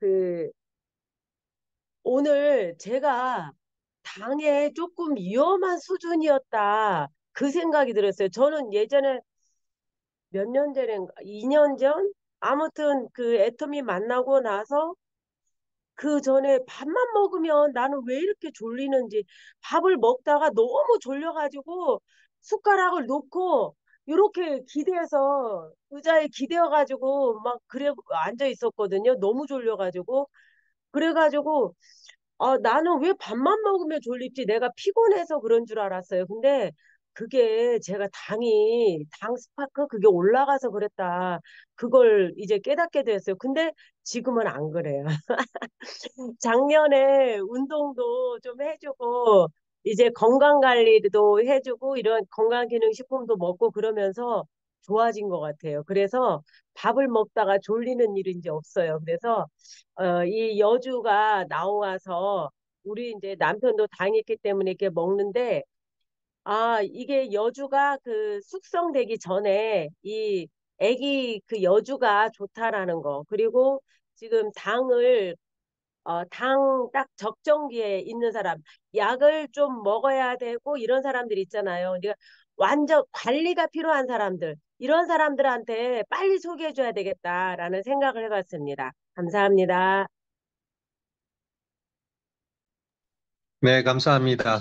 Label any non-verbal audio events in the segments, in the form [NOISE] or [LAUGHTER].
그, 오늘 제가 당에 조금 위험한 수준이었다. 그 생각이 들었어요. 저는 예전에 몇 년 전에, 2년 전? 아무튼 그 애터미 만나고 나서 그 전에 밥만 먹으면 나는 왜 이렇게 졸리는지 밥을 먹다가 너무 졸려가지고 숟가락을 놓고 이렇게 기대서 의자에 기대어가지고 막 그래 앉아 있었거든요. 너무 졸려가지고 그래가지고 아, 나는 왜 밥만 먹으면 졸립지? 내가 피곤해서 그런 줄 알았어요. 근데 그게 제가 당이, 당 스파크 그게 올라가서 그랬다. 그걸 이제 깨닫게 됐어요. 근데 지금은 안 그래요. [LAUGHS] 작년에 운동도 좀 해주고, 이제 건강 관리도 해주고, 이런 건강기능식품도 먹고 그러면서 좋아진 것 같아요. 그래서 밥을 먹다가 졸리는 일은 이제 없어요. 그래서, 어, 이 여주가 나와서 우리 이제 남편도 당했기 때문에 이렇게 먹는데, 아, 이게 여주가 그 숙성되기 전에 이 애기 그 여주가 좋다라는 거. 그리고 지금 당을 어, 당 딱 적정기에 있는 사람, 약을 좀 먹어야 되고 이런 사람들 있잖아요. 그러니까 완전 관리가 필요한 사람들, 이런 사람들한테 빨리 소개해줘야 되겠다라는 생각을 해봤습니다. 감사합니다. 네, 감사합니다.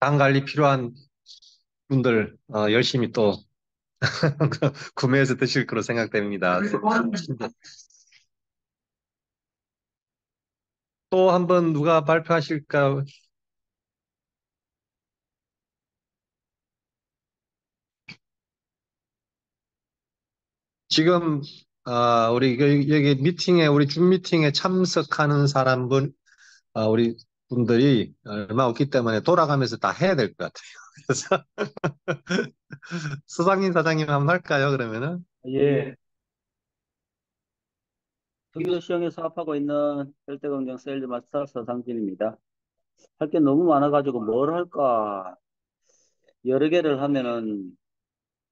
당 관리 필요한 분들 어, 열심히 또 [LAUGHS] 구매해서 드실 거로 생각됩니다. 또 한 번 누가 발표하실까? 지금 아, 우리 여기, 여기 미팅에 우리 줌 미팅에 참석하는 사람분 아, 우리 분들이 얼마 없기 때문에 돌아가면서 다 해야 될 것 같아요. [LAUGHS] 그래서 [LAUGHS] 수상인 사장님 한번 할까요? 그러면은 예, 경기도 시장에 사업하고 있는 혈대공정 세일즈 마스터 서상진입니다. 할 게 너무 많아가지고 뭘 할까? 여러 개를 하면은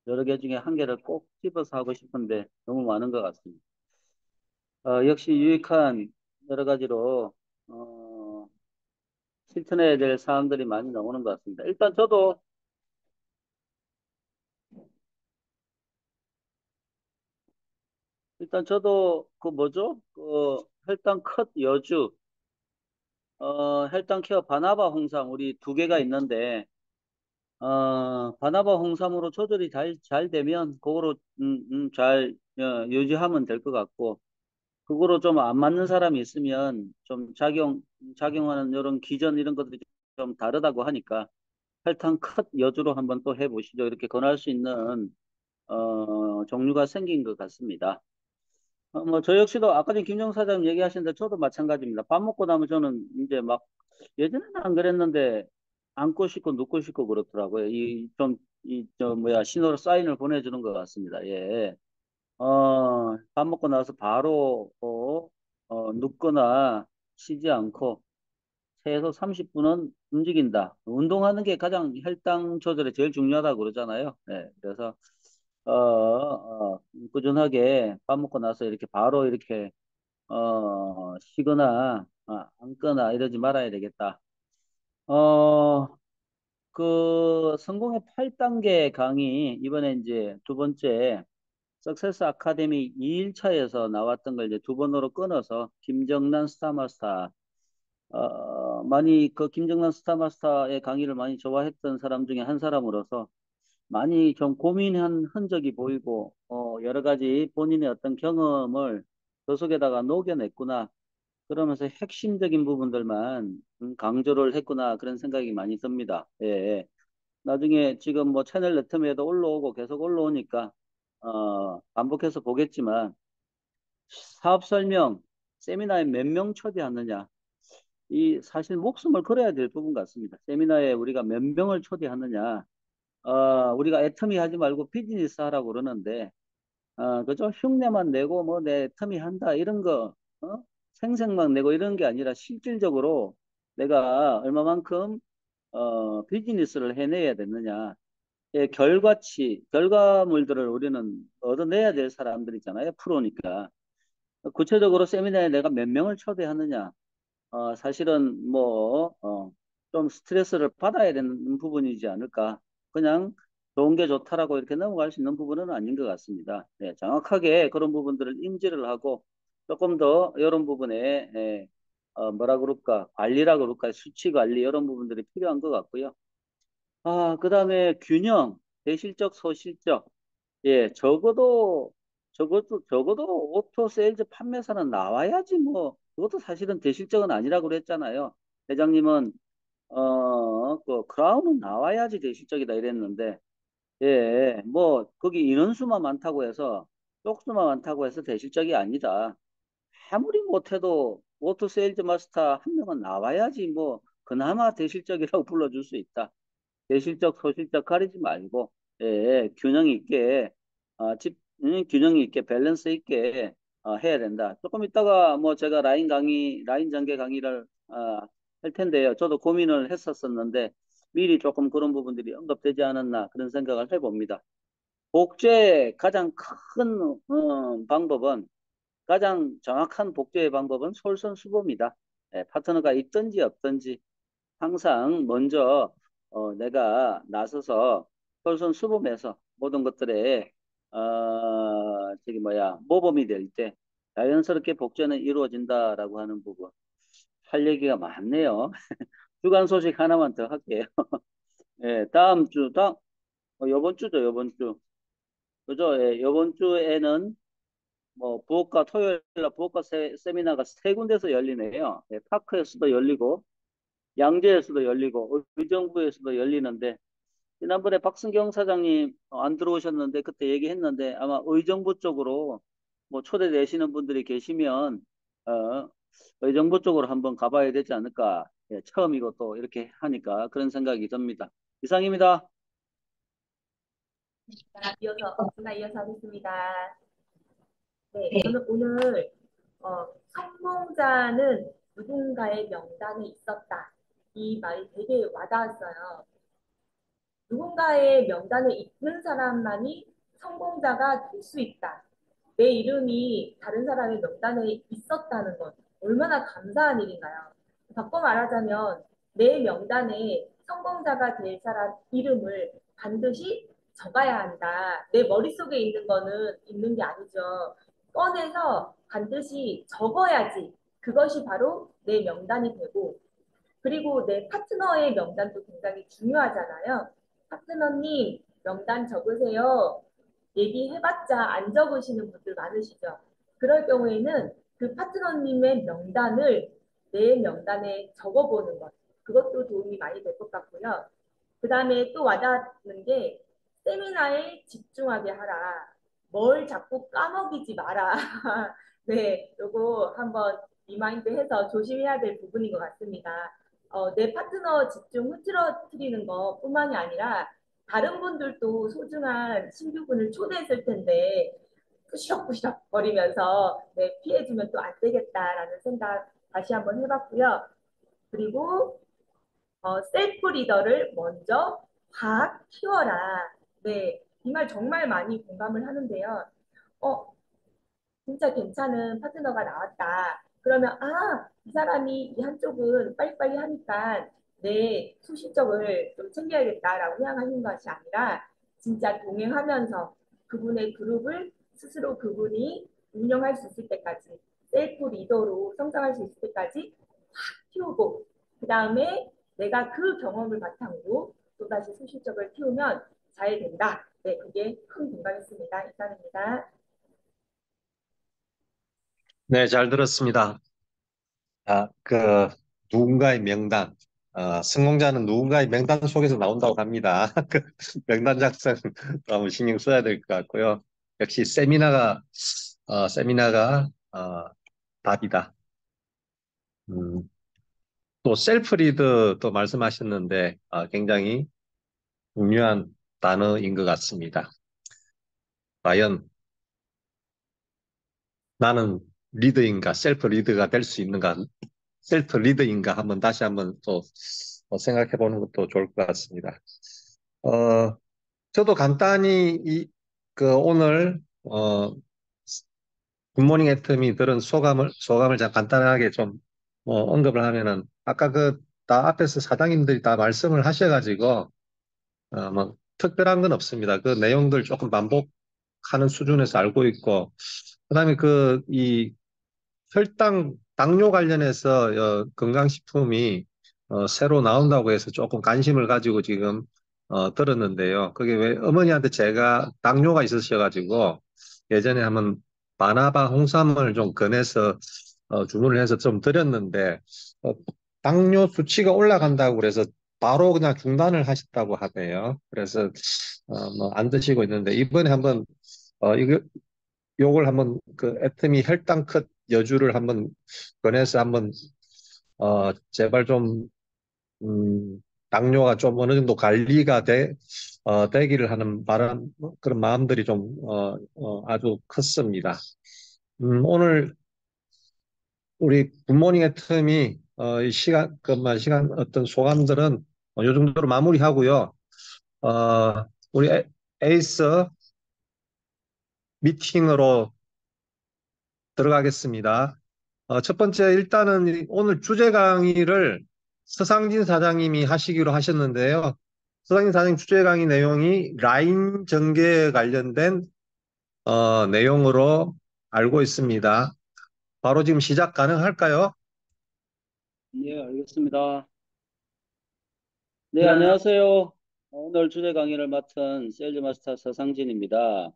여러 개 중에 한 개를 꼭 집어서 하고 싶은데 너무 많은 것 같습니다. 어, 역시 유익한 여러 가지로 어, 실천해야 될 사항들이 많이 나오는 것 같습니다. 일단 저도 일단 저도 그 뭐죠? 그 혈당 컷 여주 어, 혈당 케어 바나바 홍삼 우리 두 개가 있는데 어, 바나바 홍삼으로 조절이 잘, 잘 되면 그거로 음, 음, 잘 어, 유지하면 될 것 같고 그거로 좀 안 맞는 사람이 있으면 좀 작용 작용하는 이런 기전 이런 것들이 좀 다르다고 하니까 혈당 컷 여주로 한번 또 해보시죠. 이렇게 권할 수 있는 어, 종류가 생긴 것 같습니다. 어, 뭐, 저 역시도 아까 전에 김정 사장님 얘기하시는데 저도 마찬가지입니다. 밥 먹고 나면 저는 이제 막 예전에는 안 그랬는데 앉고 싶고 눕고 싶고 그렇더라고요. 이 좀, 이, 저, 뭐야, 신호로 사인을 보내주는 것 같습니다. 예. 어, 밥 먹고 나서 바로, 어, 어, 눕거나 쉬지 않고 최소 30분은 움직인다. 운동하는 게 가장 혈당 조절에 제일 중요하다고 그러잖아요. 네. 그래서, 어, 어, 꾸준하게 밥 먹고 나서 이렇게 바로 이렇게, 어, 쉬거나, 어, 앉거나 이러지 말아야 되겠다. 어, 그 성공의 8단계 강의 이번에 이제 두 번째 석세스 아카데미 2일차에서 나왔던 걸 이제 두 번으로 끊어서 김정란 스타마스터 어, 많이 그 김정란 스타마스터의 강의를 많이 좋아했던 사람 중에 한 사람으로서 많이 좀 고민한 흔적이 보이고 어, 여러 가지 본인의 어떤 경험을 그 속에다가 녹여냈구나 그러면서 핵심적인 부분들만 강조를 했구나 그런 생각이 많이 듭니다. 예. 나중에 지금 뭐 채널 네트에도 올라오고 계속 올라오니까 어, 반복해서 보겠지만 사업 설명 세미나에 몇 명 초대하느냐 이 사실 목숨을 걸어야 될 부분 같습니다. 세미나에 우리가 몇 명을 초대하느냐 어, 우리가 애터미 하지 말고 비즈니스 하라고 그러는데 어, 그죠? 흉내만 내고 뭐내 터미 한다 이런 거 어? 생색만 내고 이런 게 아니라 실질적으로 내가 얼마만큼 어, 비즈니스를 해내야 되느냐. 의 결과치, 결과물들을 우리는 얻어내야 될 사람들이잖아요. 프로니까. 구체적으로 세미나에 내가 몇 명을 초대하느냐? 어, 사실은 뭐, 어, 좀 스트레스를 받아야 되는 부분이지 않을까. 그냥 좋은 게 좋다라고 이렇게 넘어갈 수 있는 부분은 아닌 것 같습니다. 네, 정확하게 그런 부분들을 인지를 하고 조금 더 이런 부분에, 예, 어, 뭐라 그럴까, 관리라 그럴까, 수치 관리 이런 부분들이 필요한 것 같고요. 아, 그 다음에 균형, 대실적, 소실적. 예, 적어도, 적어도, 적어도 Auto Sales 판매사는 나와야지 뭐, 그것도 사실은 대실적은 아니라고 그랬잖아요. 회장님은, 어, 그, Crown은 나와야지 대실적이다 이랬는데, 예, 뭐, 거기 인원수만 많다고 해서, 쪽수만 많다고 해서 대실적이 아니다. 아무리 못해도 Auto Sales Master 한 명은 나와야지 뭐, 그나마 대실적이라고 [LAUGHS] 불러줄 수 있다. 대실적, 소실적 가리지 말고, 예, 균형 있게, 어, 집, 음, 균형 있게, 밸런스 있게, 어, 해야 된다. 조금 있다가 뭐 제가 라인 강의, 라인 전개 강의를, 어, 할 텐데요. 저도 고민을 했었었는데, 미리 조금 그런 부분들이 언급되지 않았나, 그런 생각을 해봅니다. 복제의 가장 큰, 어, 방법은, 가장 정확한 복제의 방법은 솔선수범이다. 예, 파트너가 있든지 없든지, 항상 먼저 어, 내가 나서서 솔선수범해서 모든 것들에 어, 저기 뭐야 모범이 될 때 자연스럽게 복제는 이루어진다라고 하는 부분 할 얘기가 많네요. [LAUGHS] 주간 소식 하나만 더 할게요. [LAUGHS] 예, 다음 주, 다음 어, 이번 주죠, 이번 주. 그죠? 예, 이번 주에는 뭐 부업과 토요일 날 부업과 세, 세미나가 세 군데서 열리네요. 예, 파크에서도 열리고 양재에서도 열리고 의정부에서도 열리는데 지난번에 박승경 사장님 안 들어오셨는데 그때 얘기했는데 아마 의정부 쪽으로 뭐 초대되시는 분들이 계시면 어, 의정부 쪽으로 한번 가봐야 되지 않을까 예, 처음이고 또 이렇게 하니까 그런 생각이 듭니다. 이상입니다. 자, 이어서 제가 이어서 하겠습니다. 네, 저는 오늘 어, 성공자는 누군가의 명단에 있었다. 이 말이 되게 와닿았어요. 누군가의 명단에 있는 사람만이 성공자가 될 수 있다. 내 이름이 다른 사람의 명단에 있었다는 것 얼마나 감사한 일인가요? 바꿔 말하자면 내 명단에 성공자가 될 사람 이름을 반드시 적어야 한다. 내 머릿속에 있는 거는 있는 게 아니죠. 꺼내서 반드시 적어야지. 그것이 바로 내 명단이 되고 그리고 내 파트너의 명단도 굉장히 중요하잖아요. 파트너님 명단 적으세요. 얘기해봤자 안 적으시는 분들 많으시죠. 그럴 경우에는 그 파트너님의 명단을 내 명단에 적어보는 것. 그것도 도움이 많이 될 것 같고요. 그 다음에 또 와닿는 게 세미나에 집중하게 하라. 뭘 자꾸 까먹이지 마라. [LAUGHS] 네, 요거 한번 remind 해서 조심해야 될 부분인 것 같습니다. 어, 내 파트너 집중 흐트러뜨리는 것 뿐만이 아니라 다른 분들도 소중한 신규분을 초대했을 텐데 푸시럭푸시럭 거리면서 네, 피해주면 또 안 되겠다라는 생각 다시 한번 해봤고요. 그리고 어, self leader를 먼저 확 키워라. 네, 이 말 정말 많이 공감을 하는데요. 어, 진짜 괜찮은 파트너가 나왔다. 그러면 아, 이 사람이 이 한쪽은 빨리빨리 하니까 내 소실적을 좀 챙겨야겠다라고 생각하는 것이 아니라 진짜 동행하면서 그분의 그룹을 스스로 그분이 운영할 수 있을 때까지 셀프 리더로 성장할 수 있을 때까지 확 키우고 그 다음에 내가 그 경험을 바탕으로 또다시 소실적을 키우면 잘 된다. 네, 그게 큰 공감했습니다. 이상입니다. 네, 잘 들었습니다. 아, 그, 누군가의 명단, 어, 성공자는 누군가의 명단 속에서 나온다고 합니다. [LAUGHS] 그 명단 작성 한번 신경 써야 될 것 같고요. 역시 세미나가, 어, 세미나가, 어, 답이다. 음, 또 self lead 또 말씀하셨는데, 어, 굉장히 중요한 단어인 것 같습니다. 과연 나는 리더인가, self leader가 될 수 있는가, self leader인가 한번 다시 한번 또 생각해 보는 것도 좋을 것 같습니다. 어, 저도 간단히 이, 그 오늘, 어, 굿모닝 애터미 들은 소감을 소감을 자 간단하게 좀 어, 언급을 하면은 아까 그 다 앞에서 사장님들이 다 말씀을 하셔가지고 어, 뭐 특별한 건 없습니다. 그 내용들 조금 반복하는 수준에서 알고 있고 그다음에 그 이 혈당 당뇨 관련해서 어, 건강식품이 어, 새로 나온다고 해서 조금 관심을 가지고 지금 어, 들었는데요. 그게 왜 어머니한테 제가 당뇨가 있으셔가지고 예전에 한번 바나바 홍삼을 좀 권해서 어, 주문을 해서 좀 드렸는데 어, 당뇨 수치가 올라간다고 그래서 바로 그냥 중단을 하셨다고 하네요. 그래서 어, 뭐 안 드시고 있는데 이번에 한번 어, 이거 요걸 한번 그 애터미 혈당 컷 여주를 한번 권해서 한번 어, 제발 좀 음, 당뇨가 좀 어느 정도 관리가 돼, 어, 되기를 하는 바람, 그런 마음들이 좀, 어, 어, 아주 컸습니다. 음, 오늘 우리 굿모닝의 틈이, 어, 이 시간, 그만 시간 어떤 소감들은 어, 요 정도로 마무리하고요. 어, 우리 에, 에이스 미팅으로 들어가겠습니다. 어, 첫 번째, 일단은 오늘 주제 강의를 서상진 사장님이 하시기로 하셨는데요. 서상진 사장님 주제 강의 내용이 라인 전개에 관련된 어, 내용으로 알고 있습니다. 바로 지금 시작 가능할까요? 예, 알겠습니다. 네, 안녕하세요. 오늘 주제 강의를 맡은 셀즈 마스터 서상진입니다.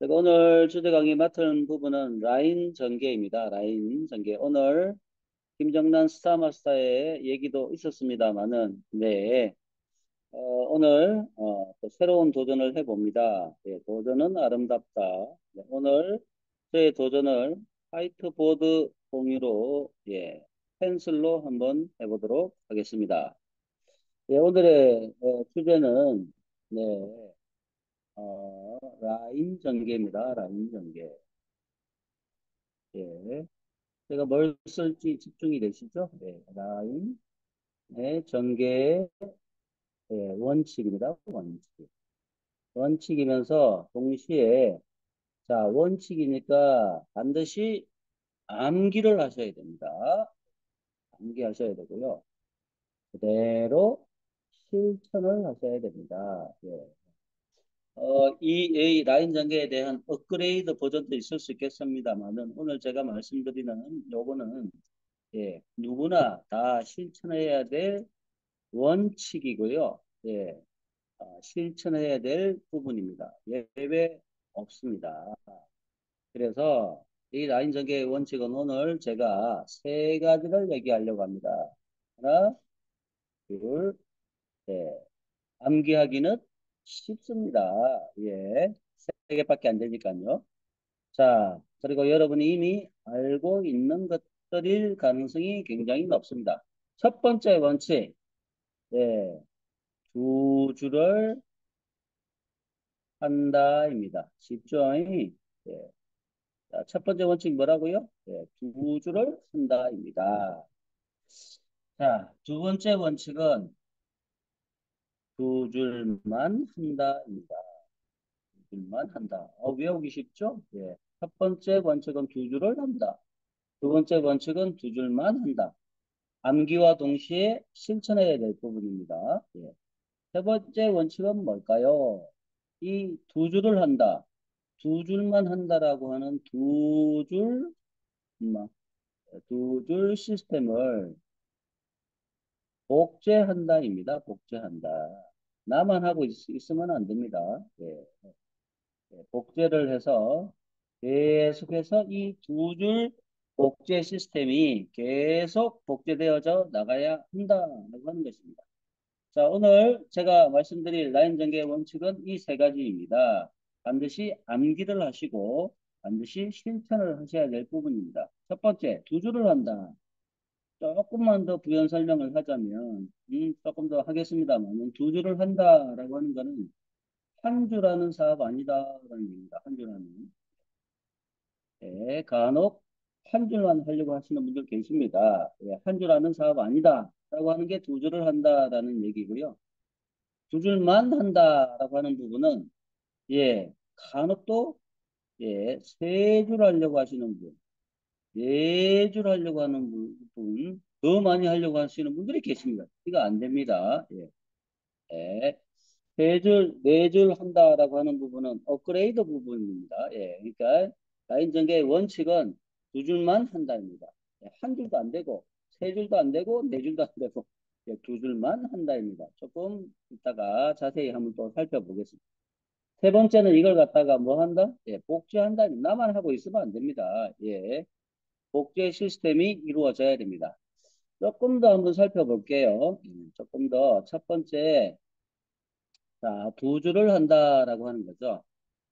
제가 오늘 주제 강의 맡은 부분은 라인 전개입니다. 라인 전개. 오늘 김정란 스타마스터의 얘기도 있었습니다만은, 네. 어, 오늘 어, 또 새로운 도전을 해봅니다. 네, 도전은 아름답다. 네, 오늘 저의 도전을 화이트보드 공유로 예, 펜슬로 한번 해보도록 하겠습니다. 예, 오늘의 어, 주제는 네, 어, 라인 전개입니다. 라인 전개. 예, 제가 뭘 쓸지 집중이 되시죠? 네, 라인 네, 전개 예, 원칙입니다. 원칙. 원칙이면서 동시에 자 원칙이니까 반드시 암기를 하셔야 됩니다. 암기하셔야 되고요. 그대로 실천을 하셔야 됩니다. 예. 어, 이, 이 라인 전개에 대한 업그레이드 버전도 있을 수 있겠습니다만은 오늘 제가 말씀드리는 요거는 예, 누구나 다 실천해야 될 원칙이고요. 예, 어, 실천해야 될 부분입니다. 예외 없습니다. 그래서 이 라인 전개의 원칙은 오늘 제가 세 가지를 얘기하려고 합니다. 하나, 둘, 셋. 암기하기는 쉽습니다. 예. 세 개밖에 안 되니까요. 자, 그리고 여러분이 이미 알고 있는 것들일 가능성이 굉장히 높습니다. 첫 번째 원칙. 예. 두 줄을 한다입니다. 쉽죠? 예. 자, 첫 번째 원칙 뭐라고요? 예. 두 줄을 한다입니다. 자, 두 번째 원칙은 두 줄만 한다입니다. 두 줄만 한다. 어, 외우기 쉽죠? 예. 첫 번째 원칙은 두 줄을 한다. 두 번째 원칙은 두 줄만 한다. 암기와 동시에 실천해야 될 부분입니다. 예. 세 번째 원칙은 뭘까요? 이 두 줄을 한다. 두 줄만 한다라고 하는 두 줄, 두 줄 시스템을 복제한다입니다. 복제한다. 나만 하고 있, 으면안 됩니다. 예. 예. 복제를 해서 계속해서 이 두 줄 복제 시스템이 계속 복제되어져 나가야 한다라고 하는 것입니다. 자, 오늘 제가 말씀드릴 라인 전개 원칙은 이 세 가지입니다. 반드시 암기를 하시고 반드시 실천을 하셔야 될 부분입니다. 첫 번째, 두 줄을 한다. 조금만 더 부연 설명을 하자면 음, 조금 더 하겠습니다만 두 줄을 한다라고 하는 거는 한 줄하는 사업 아니다라는 얘기입니다. 한 줄하는. 예, 간혹 한 줄만 하려고 하시는 분들 계십니다. 예, 한 줄하는 사업 아니다라고 하는 게두 줄을 한다라는 얘기고요. 두 줄만 한다라고 하는 부분은 예, 간혹 또 예, 세 줄 하려고 하시는 분, 네줄 하려고 하는 분, 더 많이 하려고 하시는 분들이 계십니다. 이거 안 됩니다. 예. 예. 네줄 한다라고 하는 부분은 업그레이드 부분입니다. 예. 그러니까 라인 전개의 원칙은 두 줄만 한다입니다. 예, 한 줄도 안 되고, 세 줄도 안 되고, 네 줄도 안 되고, 예, 두 줄만 한다입니다. 조금 이따가 자세히 한번 또 살펴보겠습니다. 세 번째는 이걸 갖다가 뭐 한다? 예, 복제한다. 나만 하고 있으면 안 됩니다. 예. 복제 시스템이 이루어져야 됩니다. 조금 더 한번 살펴볼게요. 음, 조금 더 첫 번째 자, 두 줄을 한다라고 하는 거죠.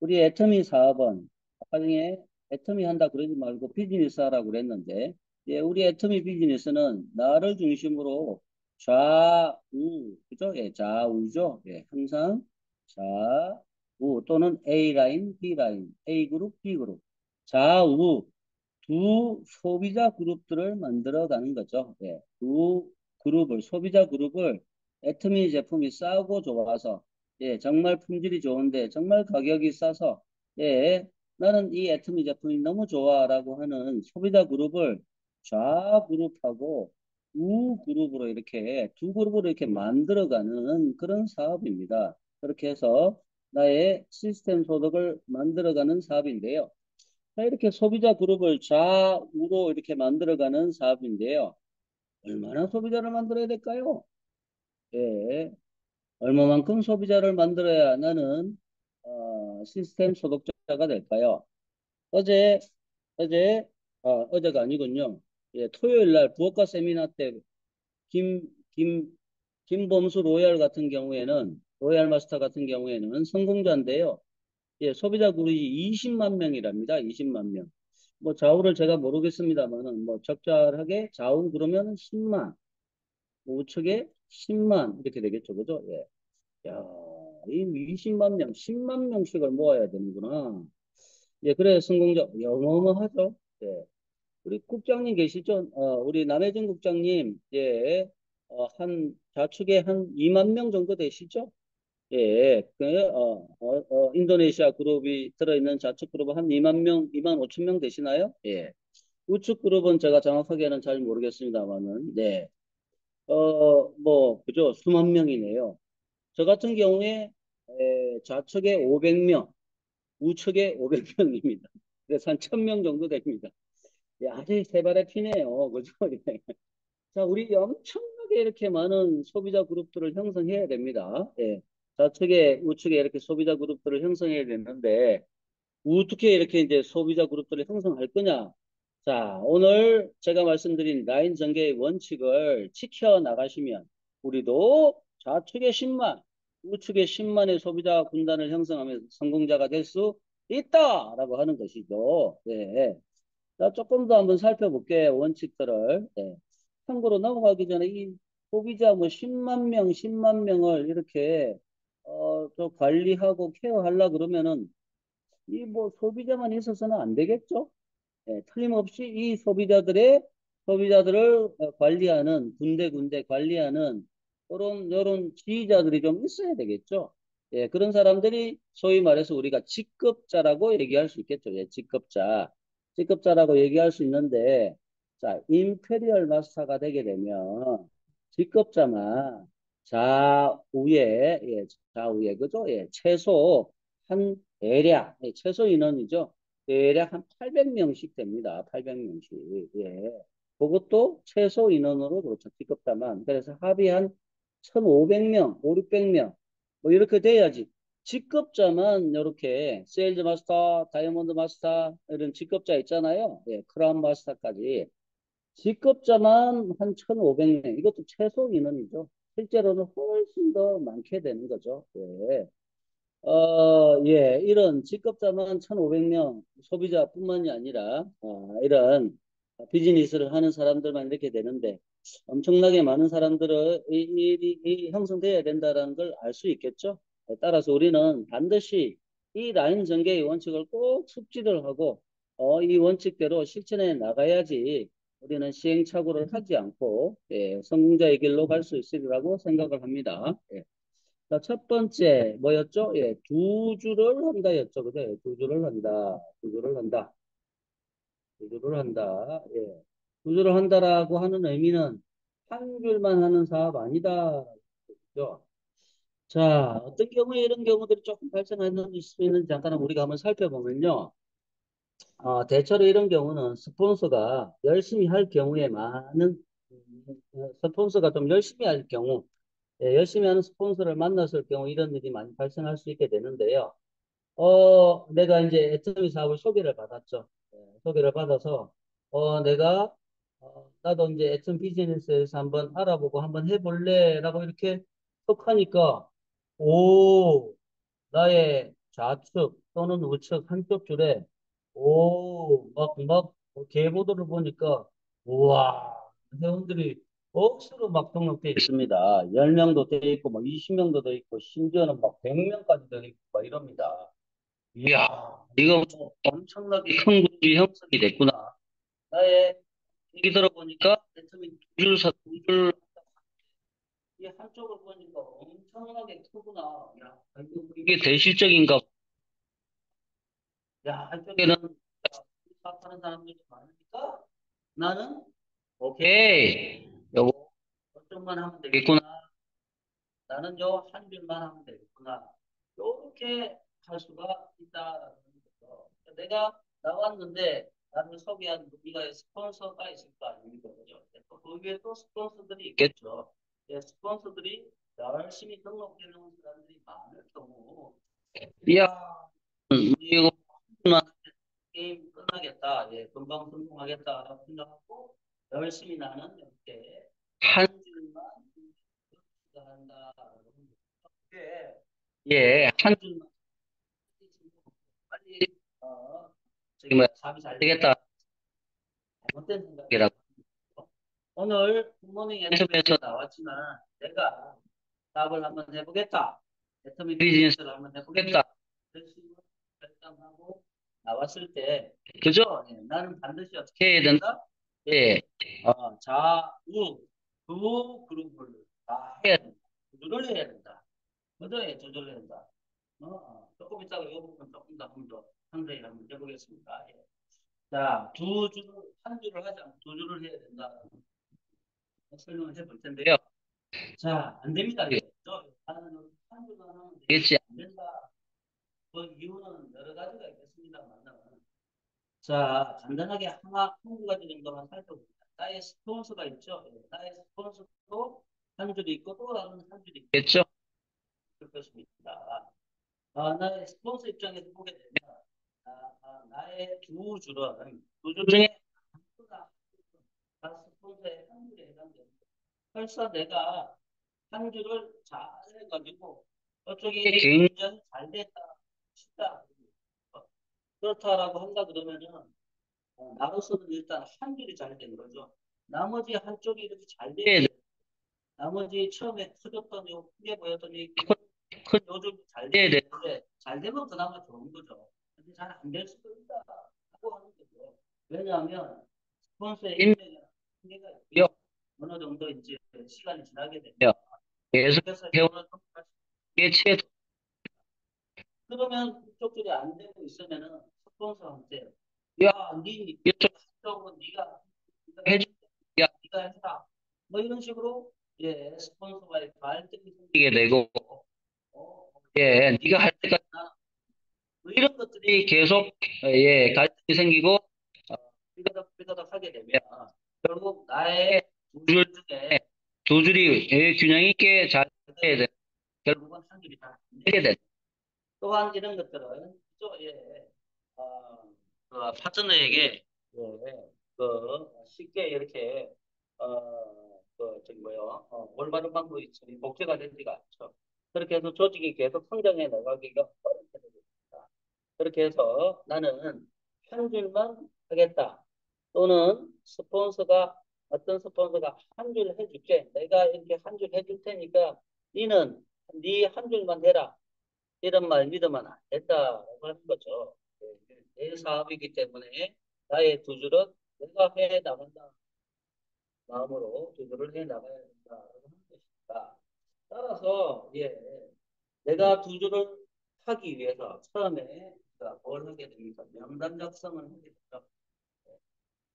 우리 애터미 사업은 아까 중에 애터미 한다 그러지 말고 비즈니스 하라고 그랬는데 예, 우리 애터미 비즈니스는 나를 중심으로 좌우 그죠? 예, 좌우죠. 예, 항상 좌우 또는 A 라인, B 라인, A 그룹, B 그룹 좌우 두 소비자 그룹들을 만들어 가는 거죠. 예, 두 그룹을 소비자 그룹을 애터미 제품이 싸고 좋아서 예, 정말 품질이 좋은데 정말 가격이 싸서 예, 나는 이 애터미 제품이 너무 좋아라고 하는 소비자 그룹을 좌 그룹하고 우 그룹으로 이렇게 두 그룹으로 이렇게 만들어가는 그런 사업입니다. 그렇게 해서 나의 시스템 소득을 만들어가는 사업인데요. 자, 이렇게 소비자 그룹을 좌우로 이렇게 만들어가는 사업인데요. 얼마나 소비자를 만들어야 될까요? 예, 얼마만큼 소비자를 만들어야 나는 어, 시스템 소득자가 될까요? 어제 어제 어, 어제가 아니군요. 예, 토요일 날 부엌과 세미나 때 김, 김, 김범수 로얄 같은 경우에는 로얄 마스터 같은 경우에는 성공자인데요. 예, 소비자 그룹이 20만 명이랍니다. 20만 명. 뭐 좌우를 제가 모르겠습니다만은 뭐 적절하게 좌우 그러면 10만, 우측에 10만 이렇게 되겠죠, 그죠? 예. 야, 이 20만 명, 10만 명씩을 모아야 되는구나. 예, 그래 성공자 어마어마하죠. 예. 우리 국장님 계시죠? 어, 우리 남해준 국장님, 예, 어, 한 좌측에 한 2만 명 정도 되시죠? 예, 그, 어, 어, 어, 인도네시아 그룹이 들어있는 좌측 그룹은 한 2만 명, 2만 5천 명 되시나요? 예. 우측 그룹은 제가 정확하게는 잘 모르겠습니다만은, 네. 어, 뭐, 그죠? 수만 명이네요. 저 같은 경우에, 에, 좌측에 500명, 우측에 500명입니다. [LAUGHS] 그래서 한 1000명 정도 됩니다. 예, 아주 세 발의 피네요. 그죠? [LAUGHS] 예. 자, 우리 엄청나게 이렇게 많은 소비자 그룹들을 형성해야 됩니다. 예. 좌측에, 우측에 이렇게 소비자 그룹들을 형성해야 되는데, 어떻게 이렇게 이제 소비자 그룹들을 형성할 거냐? 자, 오늘 제가 말씀드린 라인 전개의 원칙을 지켜 나가시면, 우리도 좌측에 10만, 우측에 10만의 소비자 군단을 형성하면서 성공자가 될 수 있다라고 하는 것이죠. 네. 자, 조금 더 한번 살펴볼게요. 원칙들을. 네. 참고로 넘어가기 전에 이 소비자 뭐 10만 명, 10만 명을 이렇게 어, 또 관리하고 케어하려 그러면은 이 뭐 소비자만 있어서는 안 되겠죠? 네, 틀림없이 이 소비자들의 소비자들을 어, 관리하는 군데군데 관리하는 이런 이런 지휘자들이 좀 있어야 되겠죠. 예, 그런 사람들이 소위 말해서 우리가 직급자라고 얘기할 수 있겠죠. 예, 직급자. 직급자라고 얘기할 수 있는데, 자, 임페리얼 마스터가 되게 되면 직급자만 좌우에, 예, 좌우에, 그죠? 예, 최소 한 대략, 예, 최소 인원이죠. 대략 한 800명씩 됩니다. 800명씩. 예. 그것도 최소 인원으로 그렇죠. 직급자만. 그래서 합의 한 1,500명, 5, 600명. 뭐 이렇게 돼야지. 직급자만 이렇게 Sales Master, Diamond Master 이런 직급자 있잖아요. 예, Crown Master까지. 직급자만 한 1,500명. 이것도 최소 인원이죠. 실제로는 훨씬 더 많게 되는 거죠. 예. 어, 예, 이런 직급자만 1,500명 소비자뿐만이 아니라 어, 이런 비즈니스를 하는 사람들만 이렇게 되는데 엄청나게 많은 사람들은 이, 이, 이 형성돼야 된다는 걸 알 수 있겠죠. 따라서 우리는 반드시 이 라인 전개의 원칙을 꼭 숙지를 하고 어, 이 원칙대로 실천해 나가야지 우리는 시행착오를 하지 않고 예, 성공자의 길로 갈 수 있으리라고 생각을 합니다. 예. 자, 첫 번째 뭐였죠? 예, 두 주를 한다였죠. 그죠? 예, 두 주를 한다. 두 주를 한다. 두 주를 한다. 예. 두 주를 한다라고 하는 의미는 한 줄만 하는 사업 아니다. 그죠? 자, 어떤 경우에 이런 경우들이 조금 발생하는지 있는 잠깐 우리가 한번 살펴보면요. 어, 대체로 이런 경우는 스폰서가 열심히 할 경우에 많은 음, 어, 스폰서가 좀 열심히 할 경우 예, 열심히 하는 스폰서를 만났을 경우 이런 일이 많이 발생할 수 있게 되는데요. 어, 내가 이제 애터미 사업을 소개를 받았죠. 예, 소개를 받아서 어, 내가 어, 나도 이제 애텀 비즈니스에서 한번 알아보고 한번 해볼래라고 이렇게 톡 하니까 오 나의 좌측 또는 우측 한쪽 줄에 오, 막, 막, 계보도를 보니까, 우와, 회원들이 억수로 막 등록돼 있습니다. 10명도 돼 있고, 막 20명도 돼 있고, 심지어는 막 100명까지 돼 있고, 막 이럽니다. 이야, 이거 뭐 엄청나게 큰 그룹이 형성이 됐구나. 나의 얘기 들어보니까, 대통령이 두 줄, 사- 두 줄, 이 한쪽을 보니까 엄청나게 크구나. 야, 이게 대실적인가 야, 한쪽에는 사업하는 사람들이 많으니까 나는 오케이. 요거 걱정만 하면 되겠구나. 나는 요 한 줄만 하면 되겠구나. 요렇게 할 수가 있다. 내가 나왔는데 나를 소개한 우리가 스폰서가 있을 거? 또 거기에 또 스폰서들이 있겠죠. 예, 스폰서들이 열심히 등록되는 사람들이 많을 경우 이야, 이거 게임 끝나겠다. 예, 금방 성공하겠다라고 생각하고 열심히 나는 이렇게 한 줄만 한다. 예, 한 줄만 빨리 어, 저기 뭐야 사업이 잘 되겠다. 잘못된 생각이라고. 오늘 굿모닝 엔터에서 나왔지만 내가 사업을 한번 해보겠다. 애터미 비즈니스를 한번 해보겠다. 열심히 결정하고 나왔을 때, 그죠? 예, 나는 반드시 어떻게 해야 된다? 예, 어, 좌우 두 그룹을 다 해야 된다. 조절을 해야 된다. 그죠? 예, 조절을 해야 된다. 어, 어, 조금 이따가 이 부분 조금 더 한번 더 상세히 한번 해보겠습니다. 예. 자, 두 줄을, 한 줄을 하지 않고 두 줄을 해야 된다. 설명을 해볼 텐데요. 자, 안 됩니다. 이거. 나는 한 줄만 하면 되겠지. 안 된다. 그 이유는 여러 가지가 있겠습니다만. 자, 간단하게 하나, 한 가지 정도만 살펴봅니다. 나의 스폰서가 있죠. 예, 나의 스폰서도 한 줄이 있고 또 다른 한 줄이 있겠죠. 그렇습니다. 아, 나의 스폰서 입장에서 보게 되면 아, 아, 나의 두 줄은 두 줄 중에 하나가 다 스폰서의 한 줄에 해당됩니다. 벌써 내가 한 줄을 잘 해가지고 저쪽이 굉장히 잘 됐다, 쉽다. 그렇다라고 한다 그러면은 어, 나로서는 일단 한 줄이 잘 된 거죠. 나머지 한쪽이 이렇게 잘 돼. 나머지 처음에 커졌던 요 크게 보였던 이큰 요즘 잘 돼야 되는데 잘 되면 그나마 좋은 거죠. 근데 잘 안 될 수도 있다 하고 하는 거죠. 왜냐하면 스폰서의 인맥이 한계가 있고요. 어느 정도 이제 시간이 지나게 되면 계속해서 회원을 게 채. 그러면 그쪽들이 안 되고 있으면은 스폰서한테 야, 니 이쪽 한쪽은 네가 해줄 야, 네가 해라. 뭐 이런 식으로 예, 스폰서와의 갈등이 생기게 되고. 어, 예, 네가 할 때까지 뭐 이런 것들이 계속 예, 갈등이 생기고 어, 삐거덕 삐거덕 하게 되면 결국 나의 두 줄 중에 두 줄이 예, 균형 있게 잘 돼야 돼. 결국은 한 줄이 다. 안 되게 돼. 또한 이런 것들은 또 예, 어, 그 파트너에게 예, 그 쉽게 이렇게 어, 그 저기 뭐요 어, 올바른 방법이 복제가 되지가 않죠. 그렇게 해서 조직이 계속 성장해 나가기가 어렵게 됩니다. 그렇게 해서 나는 한 줄만 하겠다. 또는 스폰서가 어떤 스폰서가 한 줄 해줄게. 내가 이렇게 한 줄 해줄 테니까 니는 네 한 줄만 해라. 이런 말 믿으면 안 된다고 하는 거죠. 내 사업이기 때문에 나의 두 줄은 내가 해 나간다. 마음으로 두 줄을 해 나가야 된다고 하는 것입니다. 따라서 예, 내가 두 줄을 하기 위해서 처음에 뭘 하게 됩니까? 명단 작성을 하게 되죠.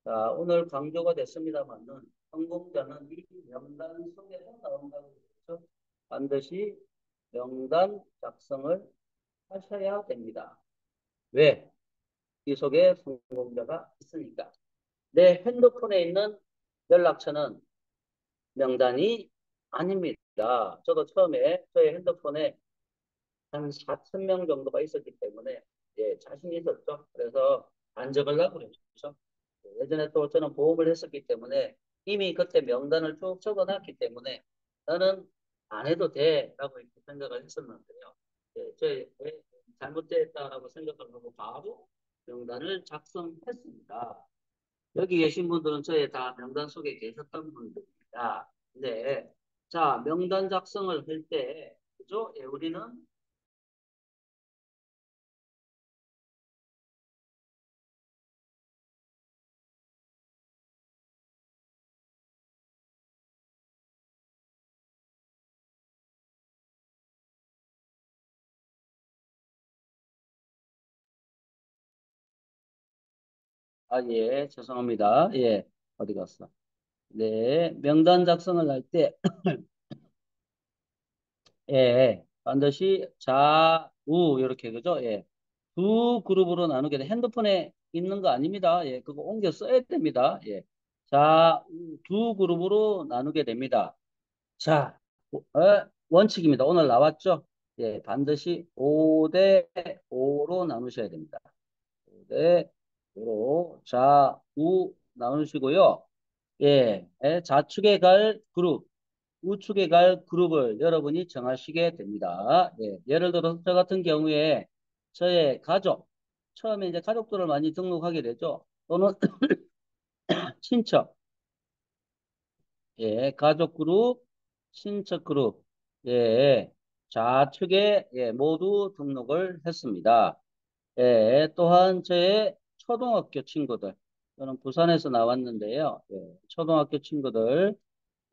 자, 오늘 강조가 됐습니다만은 성공자는 이 명단 속에서 나온다고 그랬죠. 반드시 명단 작성을 하셔야 됩니다. 왜? 이 속에 성공자가 있으니까. 내 핸드폰에 있는 연락처는 명단이 아닙니다. 저도 처음에 저의 핸드폰에 한 4천 명 정도가 있었기 때문에 예, 자신 있었죠. 그래서 안 적으려고 그랬죠. 예전에 또 저는 보험을 했었기 때문에 이미 그때 명단을 쭉 적어놨기 때문에 나는 안 해도 돼 라고 이렇게 생각을 했었는데요. 예, 저 잘못됐다라고 생각을 하고 바로 명단을 작성했습니다. 여기 계신 분들은 저의 다 명단 속에 계셨던 분들입니다. 네. 자, 명단 작성을 할 때, 그죠? 예, 우리는 아, 예, 죄송합니다. 예, 어디 갔어? 네, 명단 작성을 할 때, [CLEARS THROAT] 예, 반드시 좌 우, 이렇게, 그죠? 예, 두 그룹으로 나누게 돼. 핸드폰에 있는 거 아닙니다. 예, 그거 옮겨 써야 됩니다. 예, 좌우, 두 그룹으로 나누게 됩니다. 자, 어, 원칙입니다. 오늘 나왔죠? 예, 반드시 5대 5로 나누셔야 됩니다. 5대 5 로 좌우 나누시고요. 예, 예, 좌측에 갈 그룹, 우측에 갈 그룹을 여러분이 정하시게 됩니다. 예, 예를 들어서 저 같은 경우에 저의 가족, 처음에 이제 가족들을 많이 등록하게 되죠. 또는 [CLEARS THROAT] 친척, 예, 가족 그룹, 친척 그룹, 예, 좌측에 예, 모두 등록을 했습니다. 예, 또한 저의 초등학교 친구들, 저는 부산에서 나왔는데요. 예, 초등학교 친구들,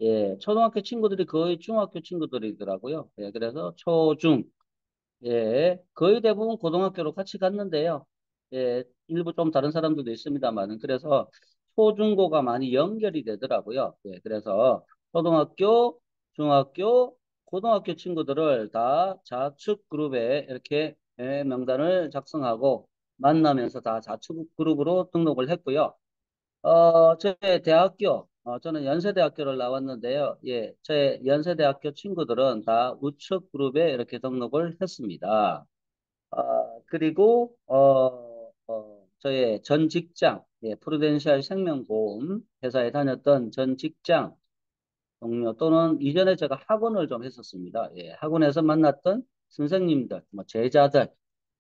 예, 초등학교 친구들이 거의 중학교 친구들이더라고요. 예, 그래서 초중, 예, 거의 대부분 고등학교로 같이 갔는데요. 예, 일부 좀 다른 사람들도 있습니다만, 그래서 초중고가 많이 연결이 되더라고요. 예, 그래서 초등학교, 중학교, 고등학교 친구들을 다 좌측 그룹에 이렇게 예, 명단을 작성하고 만나면서 다 좌측 그룹으로 등록을 했고요. 어, 저의 대학교, 어, 저는 연세대학교를 나왔는데요. 예, 저의 연세대학교 친구들은 다 우측 그룹에 이렇게 등록을 했습니다. 어, 그리고, 어, 어, 저의 전 직장, 예, 프루덴셜 생명보험 회사에 다녔던 전 직장 동료 또는 이전에 제가 학원을 좀 했었습니다. 예, 학원에서 만났던 선생님들, 뭐 제자들,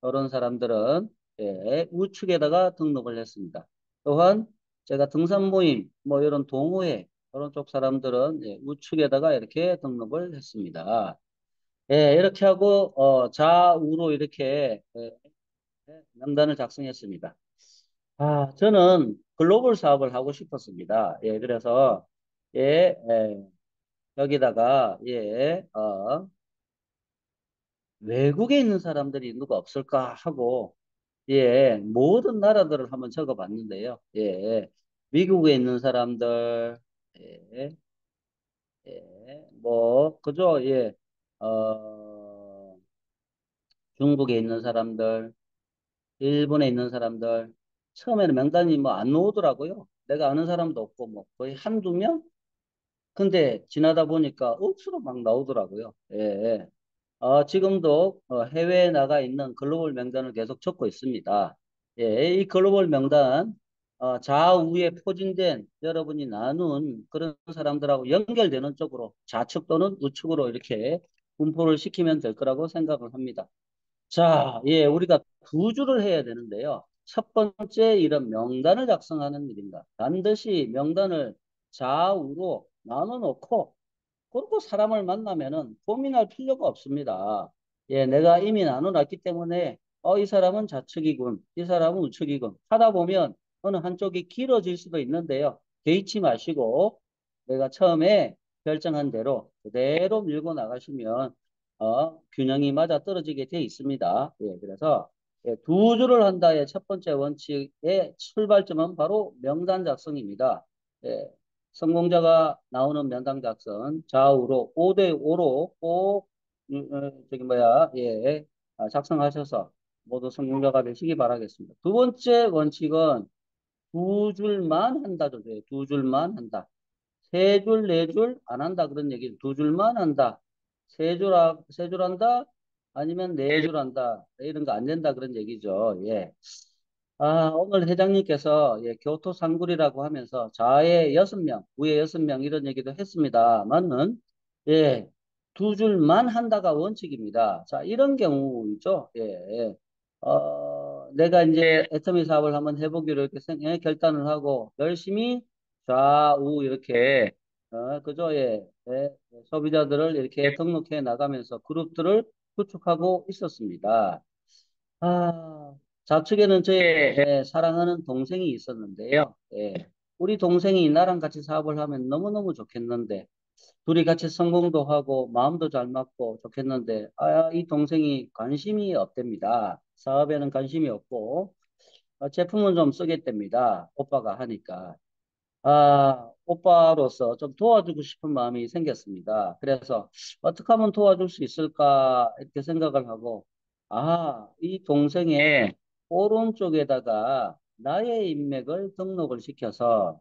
그런 사람들은 예, 우측에다가 등록을 했습니다. 또한 제가 등산 모임, 뭐 이런 동호회, 그런 쪽 사람들은 예, 우측에다가 이렇게 등록을 했습니다. 예, 이렇게 하고 어, 좌우로 이렇게 예, 명단을 작성했습니다. 아, 저는 글로벌 사업을 하고 싶었습니다. 예, 그래서 예, 예, 여기다가 예, 어, 외국에 있는 사람들이 누가 없을까 하고 예, 모든 나라들을 한번 적어봤는데요. 예, 미국에 있는 사람들, 예, 예, 뭐 그죠? 예, 어, 중국에 있는 사람들, 일본에 있는 사람들, 처음에는 명단이 뭐 안 나오더라고요. 내가 아는 사람도 없고 뭐 거의 한두 명? 근데 지나다 보니까 억수로 막 나오더라고요. 예, 예. 어, 지금도 어, 해외에 나가 있는 글로벌 명단을 계속 적고 있습니다. 예, 이 글로벌 명단 어, 좌우에 포진된 여러분이 나눈 그런 사람들하고 연결되는 쪽으로 좌측 또는 우측으로 이렇게 분포를 시키면 될 거라고 생각을 합니다. 자, 예, 우리가 두 줄을 해야 되는데요. 첫 번째 일은 명단을 작성하는 일입니다. 반드시 명단을 좌우로 나눠 놓고 그리고 사람을 만나면은 고민할 필요가 없습니다. 예, 내가 이미 나눠놨기 때문에 어, 이 사람은 좌측이군, 이 사람은 우측이군 하다 보면 어느 한쪽이 길어질 수도 있는데요. 개의치 마시고 내가 처음에 결정한 대로 그대로 밀고 나가시면 어, 균형이 맞아 떨어지게 돼 있습니다. 예, 그래서 예, 두 줄을 한다의 첫 번째 원칙의 출발점은 바로 명단 작성입니다. 예, 성공자가 나오는 명단 작성 좌우로 5대 5로 꼭 음, 어, 저기 뭐야 예, 아, 작성하셔서 모두 성공자가 되시기 바라겠습니다. 두 번째 원칙은 두 줄만 한다죠. 예, 두 줄만 한다. 세 줄, 네 줄 안 한다 그런 얘기. 두 줄만 한다. 세 줄, 하- 세줄 한다? 아니면 네 줄 한다? 이런 거 안 된다 그런 얘기죠. 예. 아, 오늘 회장님께서 예, 교토 상굴이라고 하면서 좌에 여섯 명, 우에 여섯 명 이런 얘기도 했습니다만은 예, 두 줄만 한다가 원칙입니다. 자, 이런 경우죠. 예, 예. 어, 내가 이제 애터미 사업을 한번 해보기로 이렇게 생- 예, 결단을 하고 열심히 좌우 이렇게 어, 그죠? 예, 예, 소비자들을 이렇게 등록해 나가면서 그룹들을 구축하고 있었습니다. 아, 좌측에는 저의 예, 사랑하는 동생이 있었는데요. 예, 우리 동생이 나랑 같이 사업을 하면 너무너무 좋겠는데, 둘이 같이 성공도 하고, 마음도 잘 맞고 좋겠는데, 아, 이 동생이 관심이 없답니다. 사업에는 관심이 없고, 어, 제품은 좀 쓰겠답니다. 오빠가 하니까. 아, 오빠로서 좀 도와주고 싶은 마음이 생겼습니다. 그래서 어떻게 하면 도와줄 수 있을까 이렇게 생각을 하고, 아, 이 동생의 오른쪽에다가 나의 인맥을 등록을 시켜서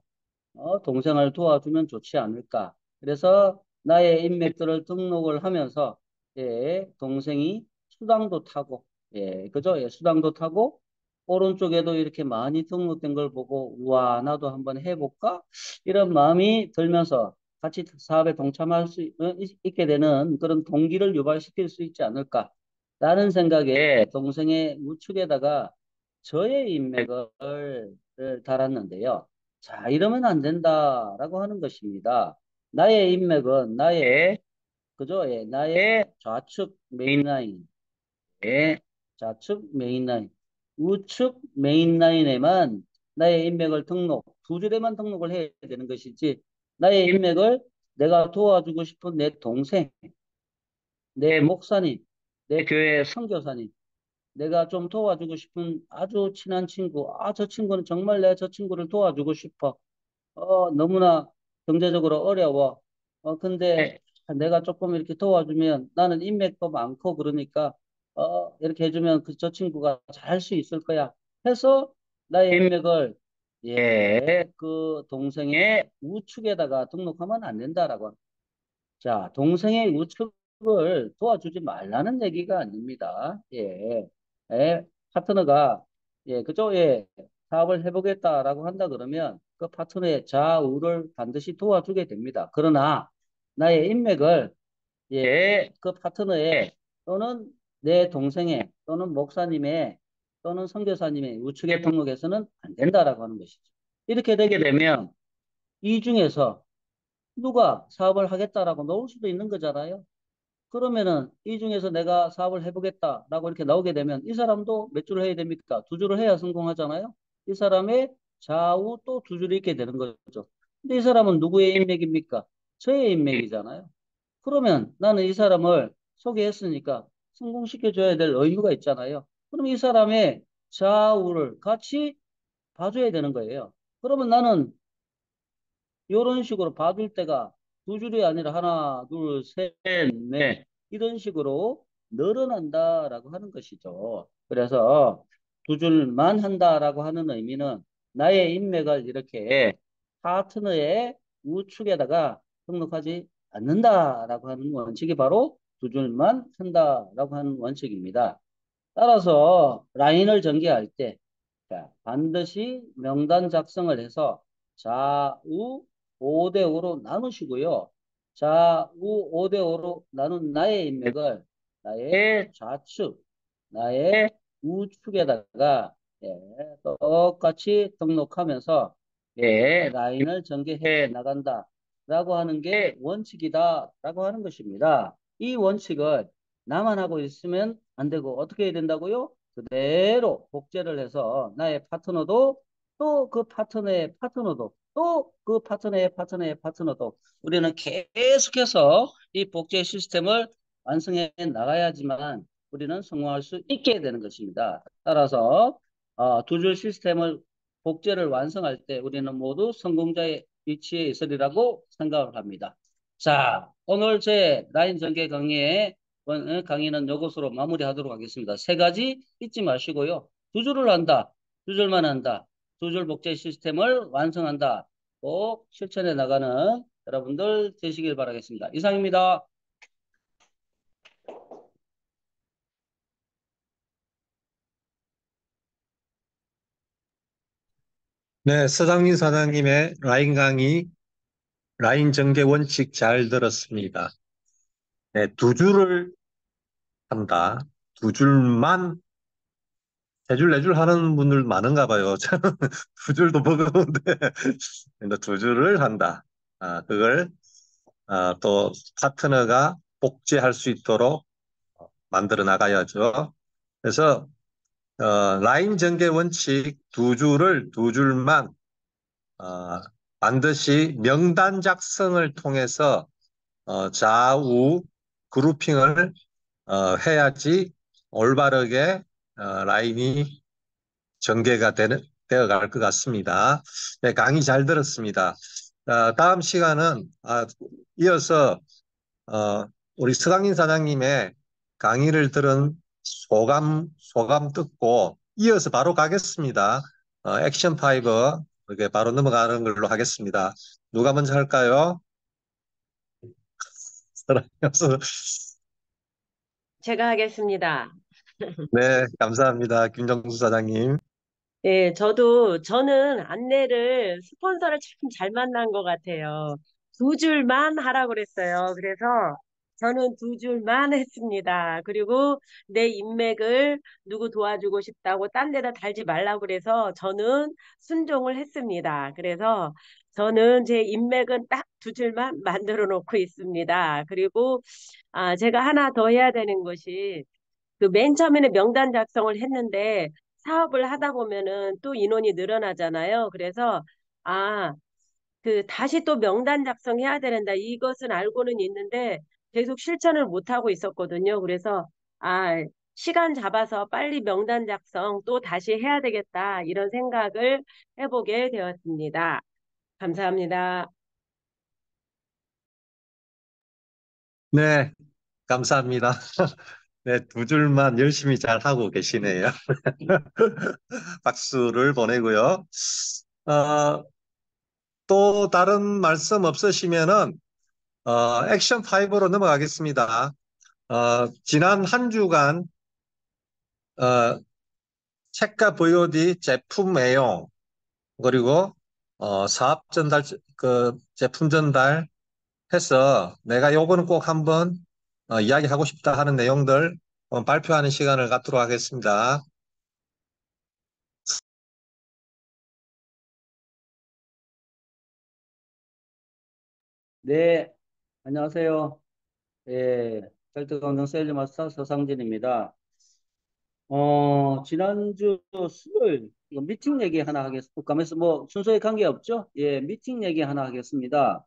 어, 동생을 도와주면 좋지 않을까. 그래서 나의 인맥들을 등록을 하면서 예, 동생이 수당도 타고 예, 그죠? 예, 수당도 타고 오른쪽에도 이렇게 많이 등록된 걸 보고 우와 나도 한번 해볼까? 이런 마음이 들면서 같이 사업에 동참할 수 있, 어, 있게 되는 그런 동기를 유발시킬 수 있지 않을까? 라는 생각에 동생의 우측에다가 저의 인맥을 을 달았는데요. 자, 이러면 안 된다라고 하는 것입니다. 나의 인맥은 나의 그죠? 예, 나의 좌측 main line, 예, 좌측 main line, 우측 main line에만 나의 인맥을 등록, 두 줄에만 등록을 해야 되는 것이지 나의 인맥을 내가 도와주고 싶은 내 동생, 내 목사님, 내 교회 선교사님, 내가 좀 도와주고 싶은 아주 친한 친구, 아, 저 친구는 정말 내가 저 친구를 도와주고 싶어. 어, 너무나 경제적으로 어려워. 어, 근데 내가 조금 이렇게 도와주면 나는 인맥도 많고 그러니까, 어, 이렇게 해주면 그, 저 친구가 잘수 있을 거야. 해서 나의 인맥을, 예, 그 동생의 우측에다가 등록하면 안 된다라고. 자, 동생의 우측을 도와주지 말라는 얘기가 아닙니다. 예, 예, 파트너가, 예? 예, 사업을 해보겠다라고 한다 그러면 그 파트너의 좌우를 반드시 도와주게 됩니다. 그러나 나의 인맥을 예, 그 파트너의 또는 내 동생의 또는 목사님의 또는 선교사님의 우측에 등록해서는 안 된다라고 하는 것이죠. 이렇게 되게 되면 이 중에서 누가 사업을 하겠다라고 나올 수도 있는 거잖아요. 그러면은 이 중에서 내가 사업을 해보겠다라고 이렇게 나오게 되면 이 사람도 몇 줄을 해야 됩니까? 두 줄을 해야 성공하잖아요. 이 사람의 좌우 또 두 줄이 있게 되는 거죠. 근데 이 사람은 누구의 인맥입니까? 저의 인맥이잖아요. 그러면 나는 이 사람을 소개했으니까 성공시켜줘야 될 의무가 있잖아요. 그럼 이 사람의 좌우를 같이 봐줘야 되는 거예요. 그러면 나는 이런 식으로 봐줄 때가 두 줄이 아니라 하나, 둘, 셋, 넷 이런 식으로 늘어난다라고 하는 것이죠. 그래서 두 줄만 한다라고 하는 의미는 나의 인맥을 이렇게 파트너의 우측에다가 등록하지 않는다라고 하는 원칙이 바로 두 줄만 한다라고 하는 원칙입니다. 따라서 라인을 전개할 때 자, 반드시 명단 작성을 해서 좌우 5대 5로 나누시고요. 좌우 5대 5로 나눈 나의 인맥을 나의 좌측, 나의 우측에다가 예, 똑같이 등록하면서 예, 라인을 전개해 나간다. 라고 하는 게 원칙이다. 라고 하는 것입니다. 이 원칙을 나만 하고 있으면 안 되고 어떻게 해야 된다고요? 그대로 복제를 해서 나의 파트너도 또 그 파트너의 파트너도 또 그 파트너의 파트너의 파트너도 우리는 계속해서 이 복제 시스템을 완성해 나가야지만 우리는 성공할 수 있게 되는 것입니다. 따라서 어, 두 줄 시스템을 복제를 완성할 때 우리는 모두 성공자의 위치에 있으리라고 생각을 합니다. 자, 오늘 제 라인 전개 강의의 어, 강의는 이것으로 마무리하도록 하겠습니다. 세 가지 잊지 마시고요. 두 줄을 한다. 두 줄만 한다. 두줄 복제 시스템을 완성한다. 꼭 실천해 나가는 여러분들 되시길 바라겠습니다. 이상입니다. 네, 서장민 사장님의 라인 강의, 라인 전개 원칙 잘 들었습니다. 네, 두 줄을 한다. 두 줄만 세 줄, 네줄 하는 분들 많은가 봐요. [LAUGHS] 저는 두 줄도 버거운데, [LAUGHS] 근데 두 줄을 한다. 아, 그걸, 아, 또 파트너가 복제할 수 있도록 만들어 나가야죠. 그래서, 어, 라인 전개 원칙 두 줄을, 두 줄만, 어, 반드시 명단 작성을 통해서, 어, 좌우 그룹핑을, 어, 해야지 올바르게 어, 라인이 전개가 되는, 되어 갈 것 같습니다. 네, 강의 잘 들었습니다. 어, 다음 시간은 아, 이어서 어, 우리 서강인 사장님의 강의를 들은 소감 소감 듣고 이어서 바로 가겠습니다. 어, 액션 5 이렇게 바로 넘어가는 걸로 하겠습니다. 누가 먼저 할까요? [LAUGHS] 제가 하겠습니다. 네, 감사합니다. 김정수 사장님. 예, 저도, 저는 안내를 스폰서를 참 잘 만난 것 같아요. 두 줄만 하라고 그랬어요. 그래서 저는 두 줄만 했습니다. 그리고 내 인맥을 누구 도와주고 싶다고 딴 데다 달지 말라고 그래서 저는 순종을 했습니다. 그래서 저는 제 인맥은 딱 두 줄만 [LAUGHS] 만들어 놓고 있습니다. 그리고 아, 제가 하나 더 해야 되는 것이 그 맨 처음에는 명단 작성을 했는데 사업을 하다 보면은 또 인원이 늘어나잖아요. 그래서 아, 그 다시 또 명단 작성해야 되는다. 이것은 알고는 있는데 계속 실천을 못 하고 있었거든요. 그래서 아, 시간 잡아서 빨리 명단 작성 또 다시 해야 되겠다. 이런 생각을 해보게 되었습니다. 감사합니다. 네, 감사합니다. [LAUGHS] 네, 두 줄만 열심히 잘 하고 계시네요. [LAUGHS] 박수를 보내고요. 어, 또 다른 말씀 없으시면은 어, 액션 5로 넘어가겠습니다. 어, 지난 한 주간 어, 책과 VOD 제품 애용 그리고 어, 사업 전달 그 제품 전달 해서 내가 요거는 꼭 한번 어, 이야기하고 싶다 하는 내용들 어, 발표하는 시간을 갖도록 하겠습니다. 네, 안녕하세요. 예, 벨트강정 Sales Master 서상진입니다. 어, 지난주 수요일, 미팅 얘기 하나 하겠습니다. 가면서 뭐 순서에 관계없죠? 예, 미팅 얘기 하나 하겠습니다.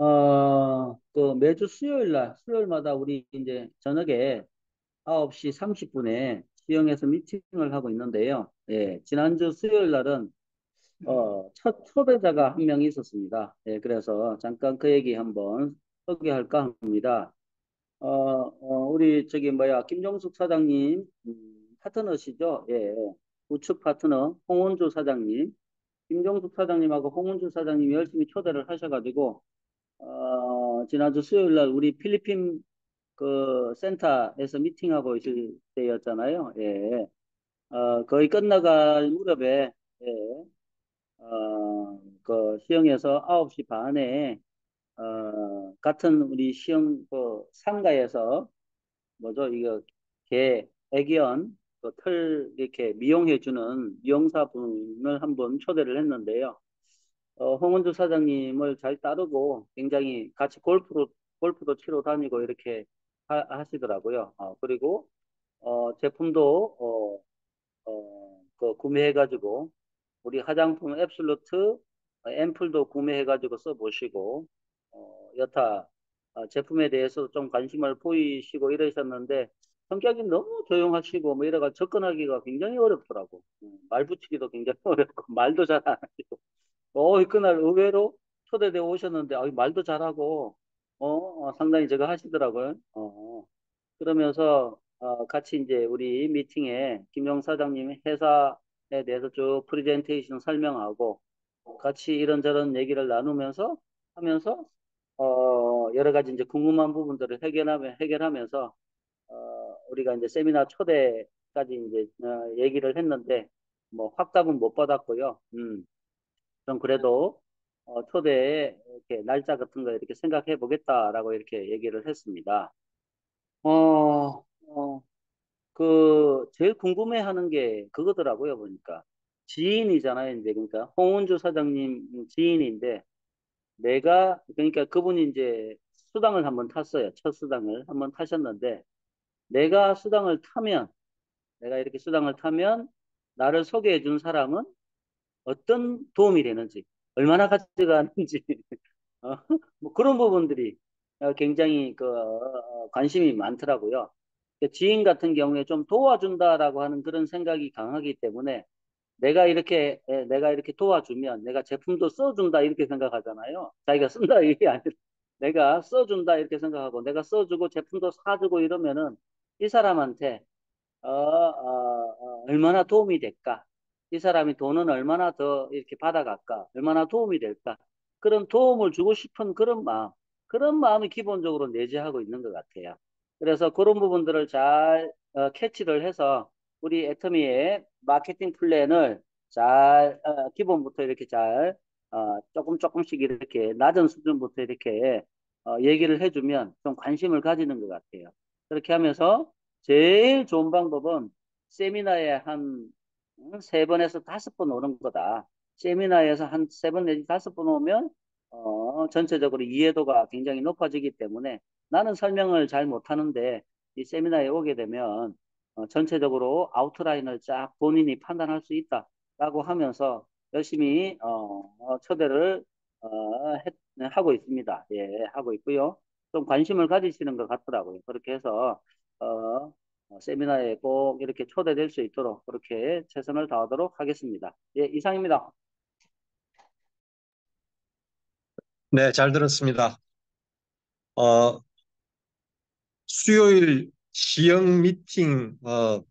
어, 그 매주 수요일 날, 수요일마다 우리 이제 저녁에 9시 30분에 시영에서 미팅을 하고 있는데요. 예, 지난주 수요일 날은 어, 첫 초대자가 한 명 있었습니다. 예, 그래서 잠깐 그 얘기 한번 소개할까 합니다. 어, 어, 우리 저기 뭐야 김종숙 사장님 음, 파트너시죠? 예, 우측 파트너 홍원주 사장님, 김종숙 사장님하고 홍원주 사장님이 열심히 초대를 하셔가지고 어, 지난주 수요일 날 우리 필리핀 그 센터에서 미팅하고 있을 때였잖아요. 예, 어, 거의 끝나갈 무렵에 예, 어, 그 시흥에서 9시 반에 어, 같은 우리 시흥 그 상가에서 뭐죠? 이거 개 애견 그 털 이렇게 미용해주는 미용사분을 한번 초대를 했는데요. 어, 홍은주 사장님을 잘 따르고 굉장히 같이 골프로 골프도 치러 다니고 이렇게 하, 시더라고요 어, 그리고 어, 제품도 어, 어, 그 구매해가지고 우리 화장품 앱솔루트 앰플도 구매해가지고 써보시고 어, 여타 어, 제품에 대해서 좀 관심을 보이시고 이러셨는데 성격이 너무 조용하시고 뭐 이래가 접근하기가 굉장히 어렵더라고. 음, 말 붙이기도 굉장히 [LAUGHS] 어렵고 말도 잘 안 하시고. 어, 그날 의외로 초대돼 오셨는데 아, 말도 잘하고 어, 어, 상당히 저거 하시더라고요. 어, 그러면서 어, 같이 이제 우리 미팅에 김용 사장님 회사에 대해서 쭉 프레젠테이션 설명하고 같이 이런저런 얘기를 나누면서 하면서 어, 여러 가지 이제 궁금한 부분들을 해결하며 해결하면서 어, 우리가 이제 세미나 초대까지 이제 어, 얘기를 했는데 뭐 확답은 못 받았고요. 음, 좀 그래도 어, 초대에 이렇게 날짜 같은 거 이렇게 생각해 보겠다라고 이렇게 얘기를 했습니다. 어, 어, 그 제일 궁금해 하는 게 그거더라고요 보니까. 지인이잖아요 이제. 그러니까 홍은주 사장님 지인인데 내가 그러니까 그분이 이제 수당을 한번 탔어요. 첫 수당을 한번 타셨는데 내가 수당을 타면 내가 이렇게 수당을 타면 나를 소개해 준 사람은 어떤 도움이 되는지 얼마나 가져가는지 [LAUGHS] 어, 뭐 그런 부분들이 어, 굉장히 그 어, 관심이 많더라고요. 그 지인 같은 경우에 좀 도와준다라고 하는 그런 생각이 강하기 때문에 내가 이렇게 예, 내가 이렇게 도와주면 내가 제품도 써준다 이렇게 생각하잖아요. 자기가 쓴다 [LAUGHS] 이게 아니라 내가 써준다 이렇게 생각하고 내가 써주고 제품도 사주고 이러면은 이 사람한테 어, 어, 어, 얼마나 도움이 될까? 이 사람이 돈은 얼마나 더 이렇게 받아갈까? 얼마나 도움이 될까? 그런 도움을 주고 싶은 그런 마음, 그런 마음이 기본적으로 내재하고 있는 것 같아요. 그래서 그런 부분들을 잘 어, 캐치를 해서 우리 애터미의 마케팅 플랜을 잘 어, 기본부터 이렇게 잘 어, 조금 조금씩 이렇게 낮은 수준부터 이렇게 어, 얘기를 해주면 좀 관심을 가지는 것 같아요. 그렇게 하면서 제일 좋은 방법은 세미나에 한 세 번에서 다섯 번 오는 거다. 세미나에서 한 세 번 내지 다섯 번 오면 어, 전체적으로 이해도가 굉장히 높아지기 때문에 나는 설명을 잘 못하는데 이 세미나에 오게 되면 어, 전체적으로 아웃라인을 쫙 본인이 판단할 수 있다라고 하면서 열심히 어, 어, 초대를 어, 했, 하고 있습니다. 예, 하고 있고요. 좀 관심을 가지시는 것 같더라고요. 그렇게 해서 어, 세미나에 꼭 이렇게 초대될 수 있도록 그렇게 최선을 다하도록 하겠습니다. 예, 이상입니다. 네, 잘 들었습니다. 어, 수요일 시형 미팅, 어,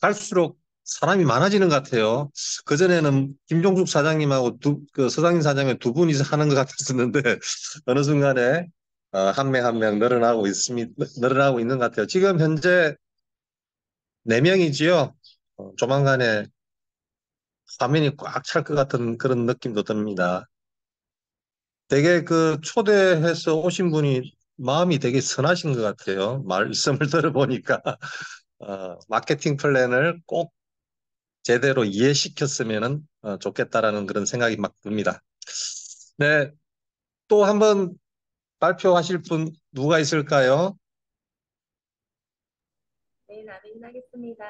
갈수록 사람이 많아지는 것 같아요. 그전에는 김종숙 사장님하고 두, 그 서장인 사장님 두 분이서 하는 것 같았었는데, [LAUGHS] 어느 순간에, 어, 한 명 한 명 늘어나고 있습니다. 늘어나고 있는 것 같아요. 지금 현재 네 명이지요. 어, 조만간에 화면이 꽉 찰 것 같은 그런 느낌도 듭니다. 되게 그 초대해서 오신 분이 마음이 되게 선하신 것 같아요. 말씀을 [LAUGHS] 들어보니까 어, 마케팅 플랜을 꼭 제대로 이해시켰으면 어, 좋겠다라는 그런 생각이 막 듭니다. 네, 또 한번 발표하실 분 누가 있을까요? 네, 나민 하겠습니다.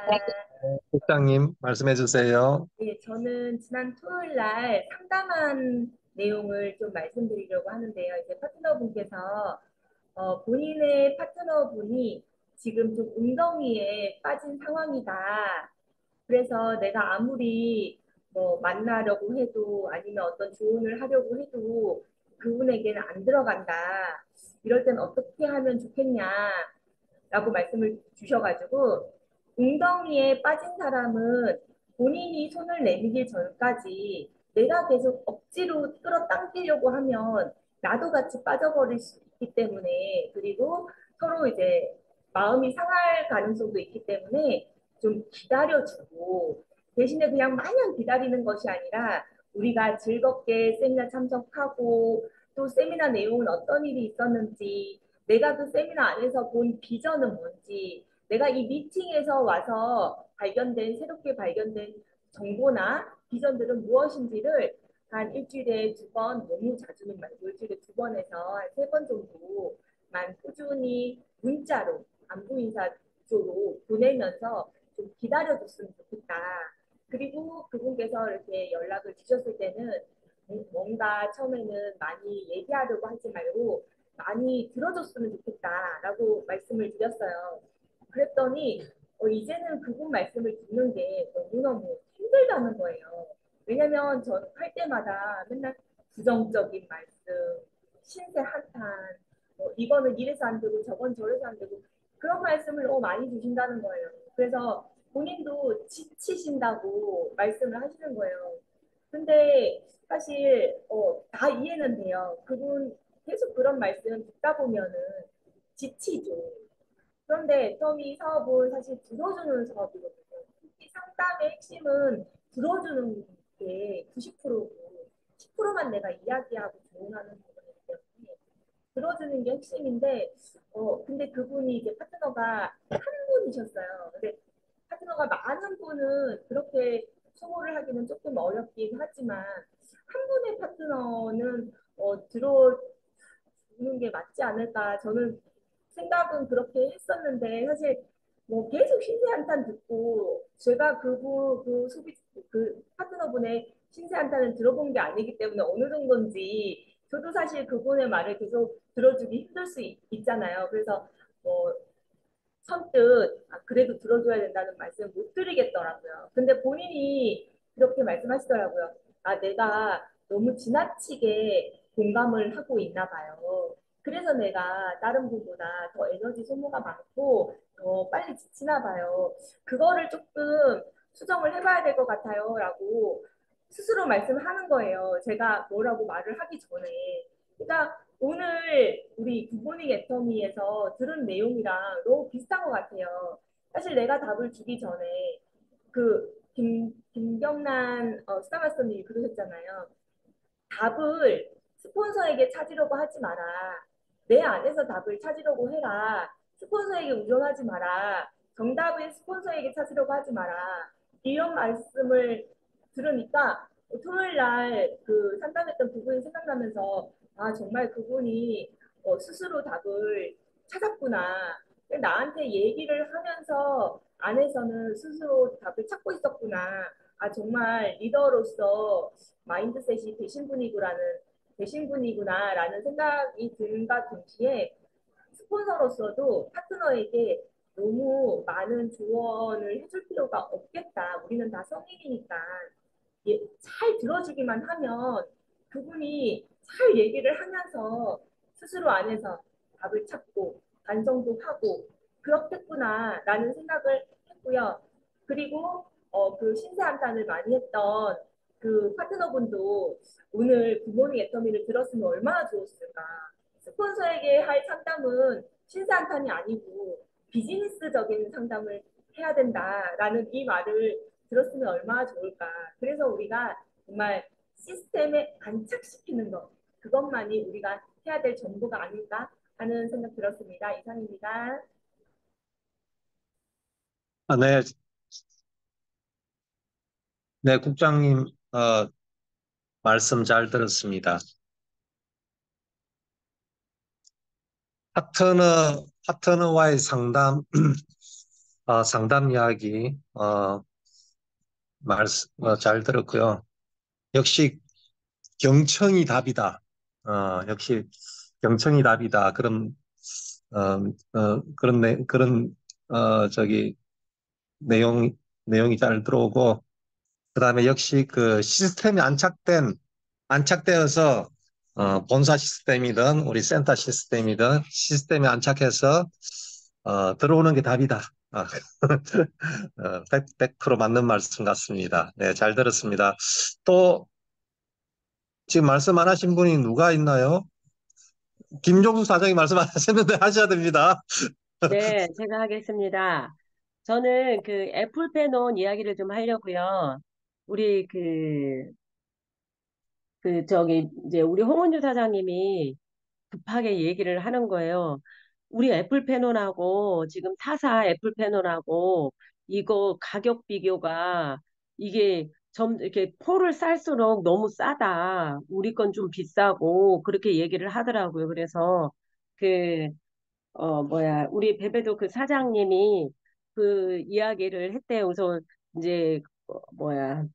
국장님 말씀해 주세요. 네, 저는 지난 토요일 날 상담한 내용을 좀 말씀드리려고 하는데요. 이제 파트너분께서 어, 본인의 파트너분이 지금 좀 웅덩이에 빠진 상황이다. 그래서 내가 아무리 뭐 만나려고 해도 아니면 어떤 조언을 하려고 해도 그분에게는 안 들어간다. 이럴 땐 어떻게 하면 좋겠냐. 라고 말씀을 주셔가지고 웅덩이에 빠진 사람은 본인이 손을 내밀기 전까지 내가 계속 억지로 끌어당기려고 하면 나도 같이 빠져버릴 수 있기 때문에 그리고 서로 이제 마음이 상할 가능성도 있기 때문에 좀 기다려주고 대신에 그냥 마냥 기다리는 것이 아니라 우리가 즐겁게 세미나 참석하고 또 세미나 내용은 어떤 일이 있었는지 내가 그 세미나 안에서 본 비전은 뭔지 내가 이 미팅에서 와서 발견된 새롭게 발견된 정보나 비전들은 무엇인지를 한 일주일에 두 번, 너무 자주는 말고 일주일에 두 번에서 한 세 번 정도만 꾸준히 문자로 안부 인사로 보내면서 좀 기다려줬으면 좋겠다. 그리고 그분께서 이렇게 연락을 주셨을 때는 뭔가 처음에는 많이 얘기하려고 하지 말고 많이 들어줬으면 좋겠다라고 말씀을 드렸어요. 그랬더니 어, 이제는 그분 말씀을 듣는 게 너무너무 힘들다는 거예요. 왜냐면 저 할 때마다 맨날 부정적인 말씀, 신세 한탄, 뭐 이거는 이래서 안 되고 저건 저래서 안 되고 그런 말씀을 너무 많이 주신다는 거예요. 그래서 본인도 지치신다고 말씀을 하시는 거예요. 근데 사실 어, 다 이해는 돼요. 그분 계속 그런 말씀 듣다 보면은 지치죠. 그런데 애터미 사업은 사실 들어주는 사업이거든요. 특히 상담의 핵심은 들어주는 게 90%고 10%만 내가 이야기하고 조언하는 부분이기 때문에 들어주는 게 핵심인데 어 근데 그분이 이제 파트너가 한 분이셨어요. 근데 파트너가 많은 분은 그렇게 소모를 하기는 조금 어렵긴 하지만 한 분의 파트너는 어, 들어주는 게 맞지 않을까 저는 생각은 그렇게 했었는데 사실 뭐 계속 신세 한탄 듣고 제가 그분 그 소비 그 파트너분의 신세 한탄을 들어본 게 아니기 때문에 어느 정도인지 저도 사실 그분의 말을 계속 들어주기 힘들 수 있, 있잖아요. 그래서 뭐 선뜻 아, 그래도 들어줘야 된다는 말씀 못 드리겠더라고요. 근데 본인이 그렇게 말씀하시더라고요. 아, 내가 너무 지나치게 공감을 하고 있나 봐요. 그래서 내가 다른 분보다 더 에너지 소모가 많고 더 빨리 지치나 봐요. 그거를 조금 수정을 해봐야 될 것 같아요. 라고 스스로 말씀하는 거예요. 제가 뭐라고 말을 하기 전에. 그러니까 오늘 우리 굿모닝 애터미에서 들은 내용이랑 너무 비슷한 것 같아요. 사실 내가 답을 주기 전에 그 김, 김경란 어, 스타마스터님이 그러셨잖아요. 답을 스폰서에게 찾으려고 하지 마라. 내 안에서 답을 찾으려고 해라. 스폰서에게 의존하지 마라. 정답을 스폰서에게 찾으려고 하지 마라. 이런 말씀을 들으니까 토요일 날그 상담했던 부분이 생각나면서 아 정말 그분이 어, 스스로 답을 찾았구나. 나한테 얘기를 하면서 안에서는 스스로 답을 찾고 있었구나. 아 정말 리더로서 마인드셋이 되신 분이구라는 되신 분이구나라는 생각이 든과 동시에 스폰서로서도 파트너에게 너무 많은 조언을 해줄 필요가 없겠다. 우리는 다 성인이니까 예, 잘 들어주기만 하면 그분이 잘 얘기를 하면서 스스로 안에서 답을 찾고 반성도 하고 그렇겠구나라는 생각을 했고요. 그리고 어, 그 신세 한탄을 많이 했던 그 파트너분도 오늘 굿모닝 애터미를 들었으면 얼마나 좋았을까. 스폰서에게 할 상담은 신세 한탄이 아니고 비즈니스적인 상담을 해야 된다라는 이 말을 들었으면 얼마나 좋을까. 그래서 우리가 정말 시스템에 안착시키는 것, 그것만이 우리가 해야 될 정보가 아닐까 하는 생각 들었습니다. 이상입니다. 아, 네, 네, 국장님, 어, 말씀 잘 들었습니다. 파트너, 파트너와의 상담, [CLEARS THROAT] 어, 상담 이야기, 어, 말씀, 어, 잘 들었고요. 역시 경청이 답이다. 어, 역시 경청이 답이다. 그런, 어, 어, 그런, 내, 그런, 어, 저기, 내용, 내용이 잘 들어오고, 그 다음에 역시 그 시스템이 안착된, 안착되어서, 어, 본사 시스템이든 우리 센터 시스템이든 시스템에 안착해서, 어, 들어오는 게 답이다. 아, [LAUGHS] 100, 100% 맞는 말씀 같습니다. 네, 잘 들었습니다. 또, 지금 말씀 안 하신 분이 누가 있나요? 김종수 사장이 말씀 안 하셨는데 하셔야 됩니다. 네, 제가 하겠습니다. 저는 그 애플 페 논 이야기를 좀 하려고요. 우리 그, 그, 저기, 이제 우리 홍은주 사장님이 급하게 얘기를 하는 거예요. 우리 애플페논하고 지금 타사 애플페논하고 이거 가격 비교가 이게 점 이렇게 포를 쌀수록 너무 싸다. 우리 건 좀 비싸고 그렇게 얘기를 하더라고요. 그래서 그 어 뭐야 우리 베베도 그 사장님이 그 이야기를 했대요. 그래서 이제 어, 뭐야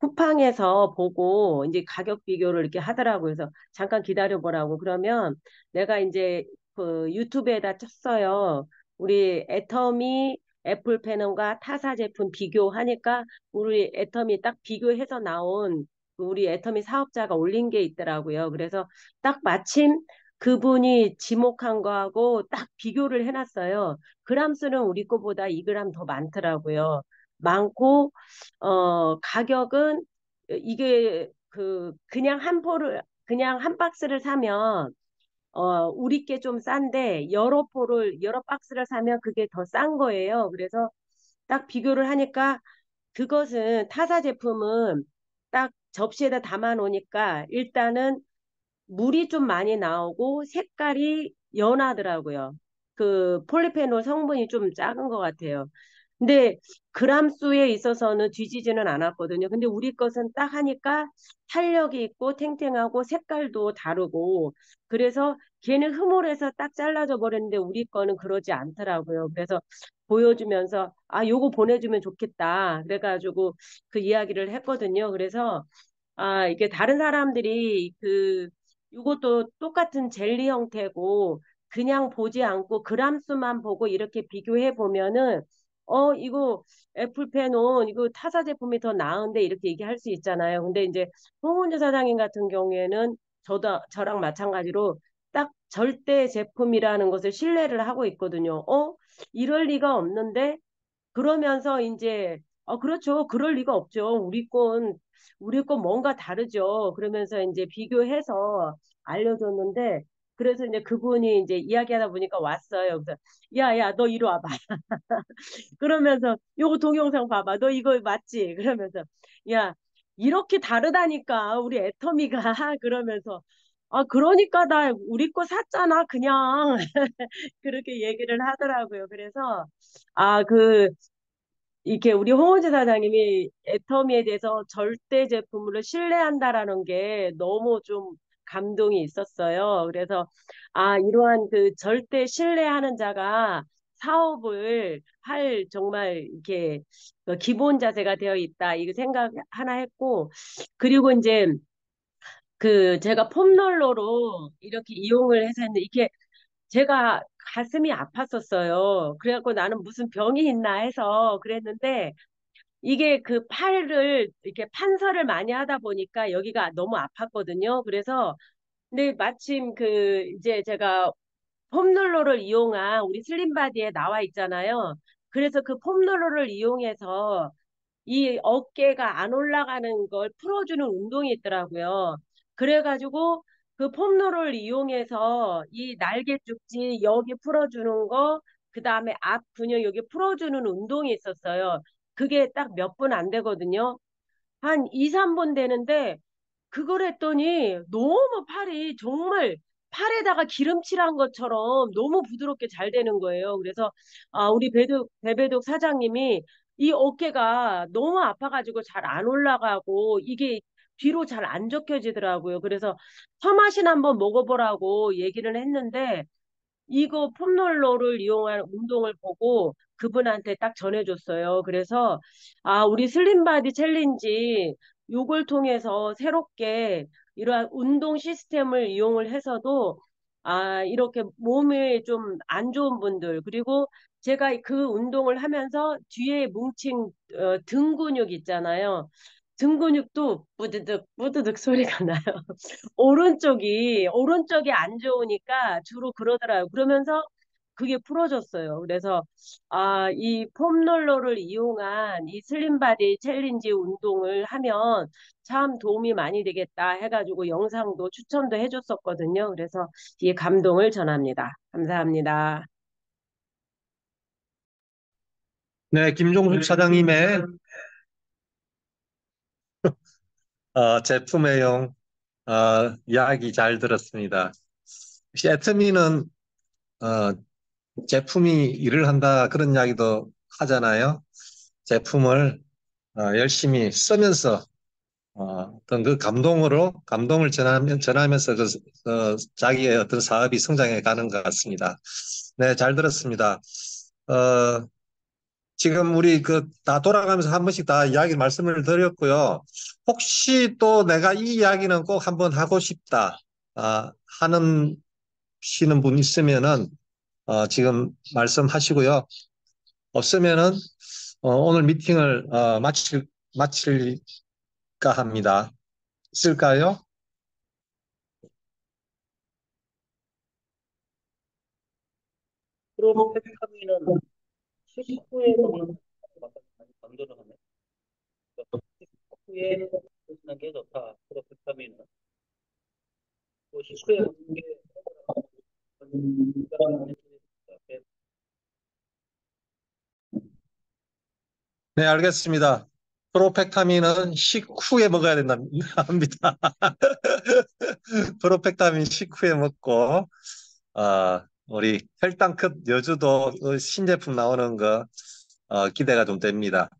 쿠팡에서 보고 이제 가격 비교를 이렇게 하더라고요. 그래서 잠깐 기다려 보라고. 그러면 내가 이제 그 유튜브에다 쳤어요. 우리 애터미 애플펜과 타사 제품 비교하니까 우리 애터미 딱 비교해서 나온 우리 애터미 사업자가 올린 게 있더라고요. 그래서 딱 마침 그분이 지목한 거하고 딱 비교를 해놨어요. 그람 수는 우리 거보다 2g 더 많더라고요. 많고 어 가격은 이게 그 그냥 한 포를 그냥 한 박스를 사면 어 우리 게 좀 싼데 여러 포를 여러 박스를 사면 그게 더 싼 거예요. 그래서 딱 비교를 하니까 그것은 타사 제품은 딱 접시에다 담아 놓으니까 일단은 물이 좀 많이 나오고 색깔이 연하더라고요. 그 폴리페놀 성분이 좀 작은 것 같아요. 근데 그람 수에 있어서는 뒤지지는 않았거든요. 근데 우리 것은 딱 하니까 탄력이 있고 탱탱하고 색깔도 다르고 그래서 걔는 흐물해서 딱 잘라져 버렸는데 우리 거는 그러지 않더라고요. 그래서 보여주면서 아 요거 보내주면 좋겠다. 그래가지고 그 이야기를 했거든요. 그래서 아 이게 다른 사람들이 그 이것도 똑같은 젤리 형태고 그냥 보지 않고 그람 수만 보고 이렇게 비교해 보면은 어 이거 애플펜은 이거 타사 제품이 더 나은데 이렇게 얘기할 수 있잖아요. 근데 이제 홍은주 사장님 같은 경우에는 저도 저랑 마찬가지로 딱 절대 제품이라는 것을 신뢰를 하고 있거든요. 어 이럴 리가 없는데 그러면서 이제 어 그렇죠. 그럴 리가 없죠. 우리 건 우리 건 뭔가 다르죠. 그러면서 이제 비교해서 알려줬는데 그래서 이제 그분이 이제 이야기하다 보니까 왔어요. 그래서 야야 너 이리 와봐. [LAUGHS] 그러면서 요거 동영상 봐봐. 너 이거 맞지? 그러면서 야 이렇게 다르다니까 우리 애터미가 [LAUGHS] 그러면서 아 그러니까 나 우리 거 샀잖아 그냥 [LAUGHS] 그렇게 얘기를 하더라고요. 그래서 아그 이렇게 우리 홍원재 사장님이 애터미에 대해서 절대 제품으로 신뢰한다라는 게 너무 좀 감동이 있었어요. 그래서 아 이러한 그 절대 신뢰하는 자가 사업을 할 정말 이렇게 그 기본 자세가 되어 있다. 이거 생각 하나 했고 그리고 이제 그 제가 폼롤러로 이렇게 이용을 해서 했는데 이게 제가 가슴이 아팠었어요. 그래갖고 나는 무슨 병이 있나 해서 그랬는데 이게 그 팔을 이렇게 판서를 많이 하다 보니까 여기가 너무 아팠거든요. 그래서 근데 마침 그 이제 제가 폼롤러를 이용한 우리 슬림바디에 나와 있잖아요. 그래서 그 폼롤러를 이용해서 이 어깨가 안 올라가는 걸 풀어주는 운동이 있더라고요. 그래가지고 그 폼롤을 이용해서 이 날개 쭉지 여기 풀어주는 거, 그 다음에 앞 근육 여기 풀어주는 운동이 있었어요. 그게 딱 몇 분 안 되거든요. 한 2, 3분 되는데 그걸 했더니 너무 팔이 정말 팔에다가 기름칠한 것처럼 너무 부드럽게 잘 되는 거예요. 그래서 아, 우리 배독, 배배독 사장님이 이 어깨가 너무 아파가지고 잘 안 올라가고 이게 뒤로 잘 안 젖혀지더라고요. 그래서 서마신 한번 먹어보라고 얘기를 했는데 이거 foam roller를 이용한 운동을 보고 그분한테 딱 전해줬어요. 그래서 아 우리 slim body challenge 요걸 통해서 새롭게 이러한 운동 시스템을 이용을 해서도 아 이렇게 몸에 좀 안 좋은 분들 그리고 제가 그 운동을 하면서 뒤에 뭉친 어, 등 근육 있잖아요. 등 근육도 뿌드득 뿌드득 소리가 [LAUGHS] 나요. 오른쪽이 오른쪽이 안 좋으니까 주로 그러더라고요. 그러면서 그게 풀어졌어요. 그래서 아, 이 foam roller를 이용한 이 slim body challenge 운동을 하면 참 도움이 많이 되겠다 해가지고 영상도 추천도 해줬었거든요. 그래서 이 감동을 전합니다. 감사합니다. 네, 김종숙 사장님의 [LAUGHS] 어, 제품 애용 어, 이야기 잘 들었습니다. 혹시 애터미는 어, 제품이 일을 한다 그런 이야기도 하잖아요. 제품을 어, 열심히 쓰면서 어, 어떤 그 감동으로 감동을 전하면, 전하면서 그 어, 자기의 어떤 사업이 성장해 가는 것 같습니다. 네, 잘 들었습니다. 어, 지금 우리 그 다 돌아가면서 한 번씩 다 이야기 말씀을 드렸고요. 혹시 또 내가 이 이야기는 꼭 한번 하고 싶다 아, 하는 시는 분 있으면은 어, 지금 말씀하시고요. 없으면은 어, 오늘 미팅을 어, 마칠 마칠까 합니다. 있을까요? 식후에 먹는 것과 많이 강조를 하네. 식후에 드시는 게 좋다. 프로페타민은. 또 식후에 먹는 게 네, 알겠습니다. 프로펙타민은 식후에 먹어야 된다 합니다. [LAUGHS] 프로펙타민 식후에 먹고, 어, 우리 혈당컷 여주도 신제품 나오는 거 어, 기대가 좀 됩니다.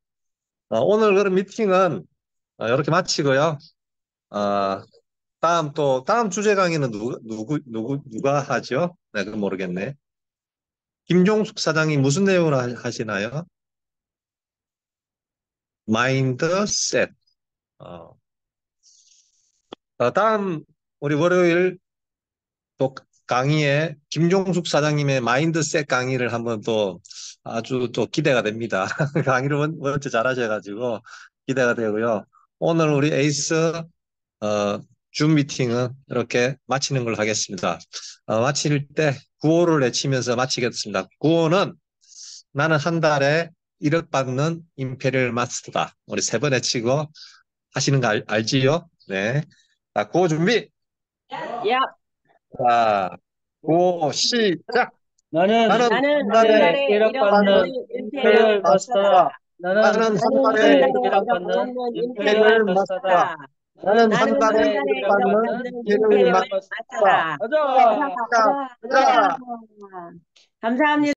어, 오늘 그런 미팅은 어, 이렇게 마치고요. 어, 다음 또 다음 주제 강의는 누구 누구 누구 누가 하죠? 네, 그 모르겠네. 김종숙 사장이 무슨 내용을 하- 하시나요? Mindset. 어. 어, 다음 우리 월요일 또 강의에 김종숙 사장님의 mindset 강의를 한번 또 아주 또 기대가 됩니다. [LAUGHS] 강의를 원- 원체 잘하셔가지고 기대가 되고요. 오늘 우리 에이스 어, 줌 미팅은 이렇게 마치는 걸로 하겠습니다. 어, 마칠 때 구호를 외치면서 마치겠습니다. 구호는 나는 한 달에 1억 받는 Imperial Master다. 우리 세번 외치고 하시는 거 알, 알지요? 네. 자, 구호 준비. 야, 자, 구호 시작. 나는 나는 나는 한 달에 한 달에 1억 1억 받는 Imperial Master다. 나는 나는 한한 달에 달에 1억 받는 Imperial Master다. 나는 나는 한한 달에 달에 1억 1억 받는 임페리얼 마스터다. 가자, 가자. 감사합니다.